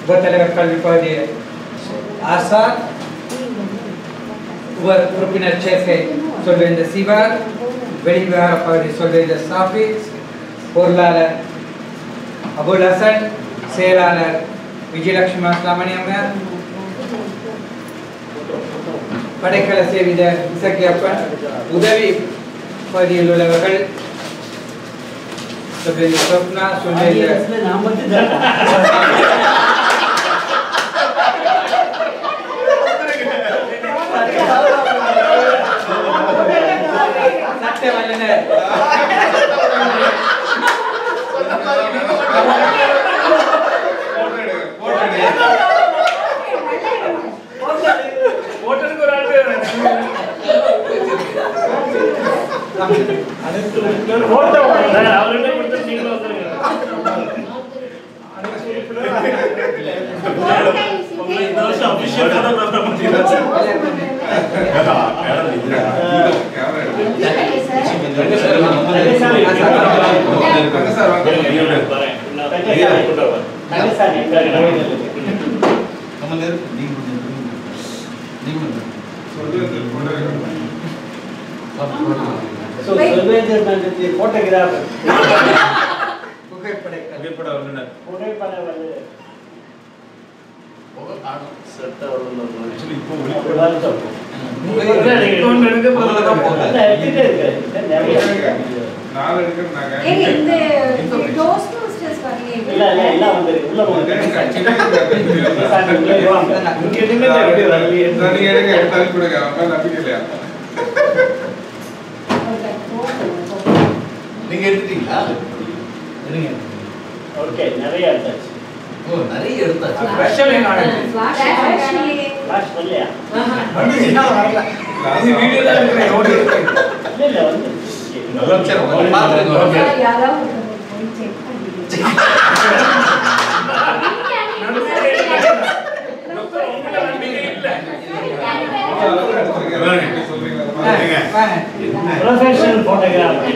S1: உபத்தலைவர் கல்வி பகுதி ஆசாத் உப உறுப்பினர் சேர்க்கை சொல்வேந்த சிவா வெளிவிவகார பகுதி சொல்வேந்த சாஃபி பொருளாளர் அபுல் ஹசன் செயலாளர் விஜயலட்சுமி அஸ்லாமணியம்மர் படைக்கல சேவித இசக்கியப்பன் உதவி பகுதியில் உள்ளவர்கள் சொல்வேந்த சொப்னா சொல்வேந்த
S5: நான் மட்டும்
S1: சட்ட வல்லுநர்
S2: அவர்கிட்ட கொடுத்து நீங்களும் வந்துருங்க உங்களை இந்த வருஷம் official photographer பண்ணியாச்சு. வரேன். இன்னும் கொண்டு வரேன்.
S7: சொல்வேந்தர் மன்றத்தின் போட்டோகிராஃபர்
S1: புகைப்பட
S7: புகைப்பட வல்லுநர்
S4: செத்த ஒரு
S10: Actually, இப்போ
S4: அப்படிதான் சொல்றோம்.
S6: நாலு எடுக்கிறேன் நாங்க.
S10: எடுத்துட்டீங்களா?
S4: ஓகே நிறைய எடுத்தாச்சு.
S10: ஓ நிறைய எடுத்தாச்சு.
S4: லாஸ்ட் வரலையா
S1: இது வீடியோ தான் இருக்கிறேன் ஓடி இருக்கேன்
S4: இல்ல இல்ல வந்து.
S10: நல்லா சரி, உங்களை பார்த்துருங்க.
S11: யாராவது போய் செக் பண்ணி
S4: ப்ரொஃபஷனல் போட்டோகிராஃபி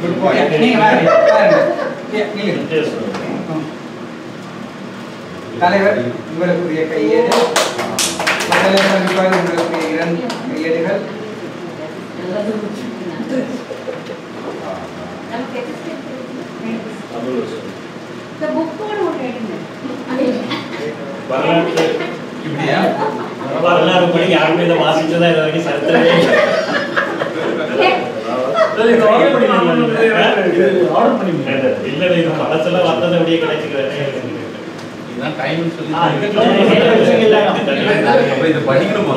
S1: குட் பாயிண்ட் நீங்க வாங்க பாருங்க ஏ, நீங்க தலைவர் உங்களுக்குரிய கையேடு. உங்களுக்குரிய இரண்டு கையேடுகள்.
S2: வரலாறு படி யாருமே இதை வாசிச்சதா இது வரைக்கும் சரித்திரமே இல்லை.
S4: இது ஆர்டர் பண்ணி
S2: இல்ல இல்ல, இது பழசெல்லாம் வந்தது அப்படியே கிடைச்சிக்கிறேன்
S3: இதுதான் டைம்னு சொல்லி.
S10: அப்ப இதை படிக்கணும்?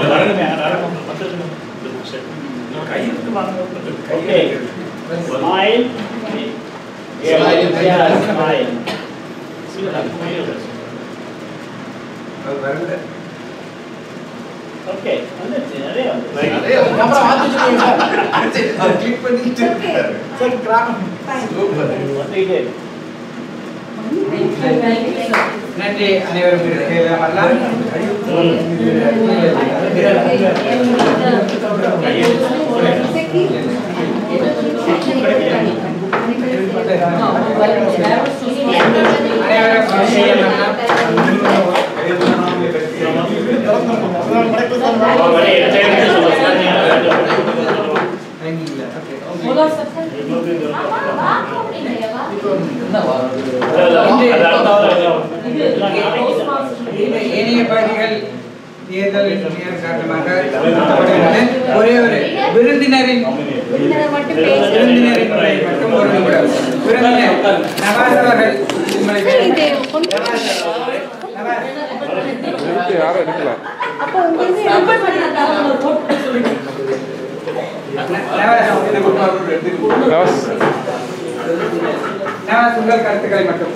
S4: ஓகே ஸ்மைல் ஸ்மைல் ஓகே வந்துச்சு நிறைய வந்து
S10: நிறைய
S7: அப்புறம் மாத்தி வச்சிருக்கீங்க சார்
S10: கிளிக் பண்ணிட்டு
S7: சரி கிராமம்.
S4: வந்துக்கிட்டே இருக்கு.
S1: நன்றி அனைவரும் இருக்கையில் வரலாம் அனைவரும் இருக்கையில் வரலாம்
S4: அவன் வழி எடுத்து எடுத்து சொல்லுவான்.
S1: இல்ல ஓகே
S4: அது அடுத்த வாரம் எல்லாம் நாளைக்கு
S1: ஏனைய பகுதிகள் தேர்தல் நேரம் காரணமாக தொடர்கிறது. ஒரே ஒரு விருந்தினரின் விருந்தினரின் உரை மட்டும் ஒரு நிமிடம் விருந்தினர் நவாஸ் அவர்கள் உங்களை
S6: யாரும் எடுக்கல
S11: அப்போ உங்களுக்கு ரெக்கார்ட் பண்ணி
S1: நவாஸ் நவாஸ் உங்கள் கருத்துக்களை மட்டும்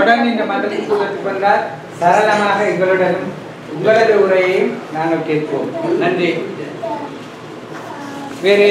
S10: தொடர்ந்து
S1: இந்த மன்றத்தில் கூட்டத்துக்கு வந்தால் சரளமாக எங்களுடனும் உங்களது உரையையும் நாங்கள் கேட்போம். நன்றி. வேறு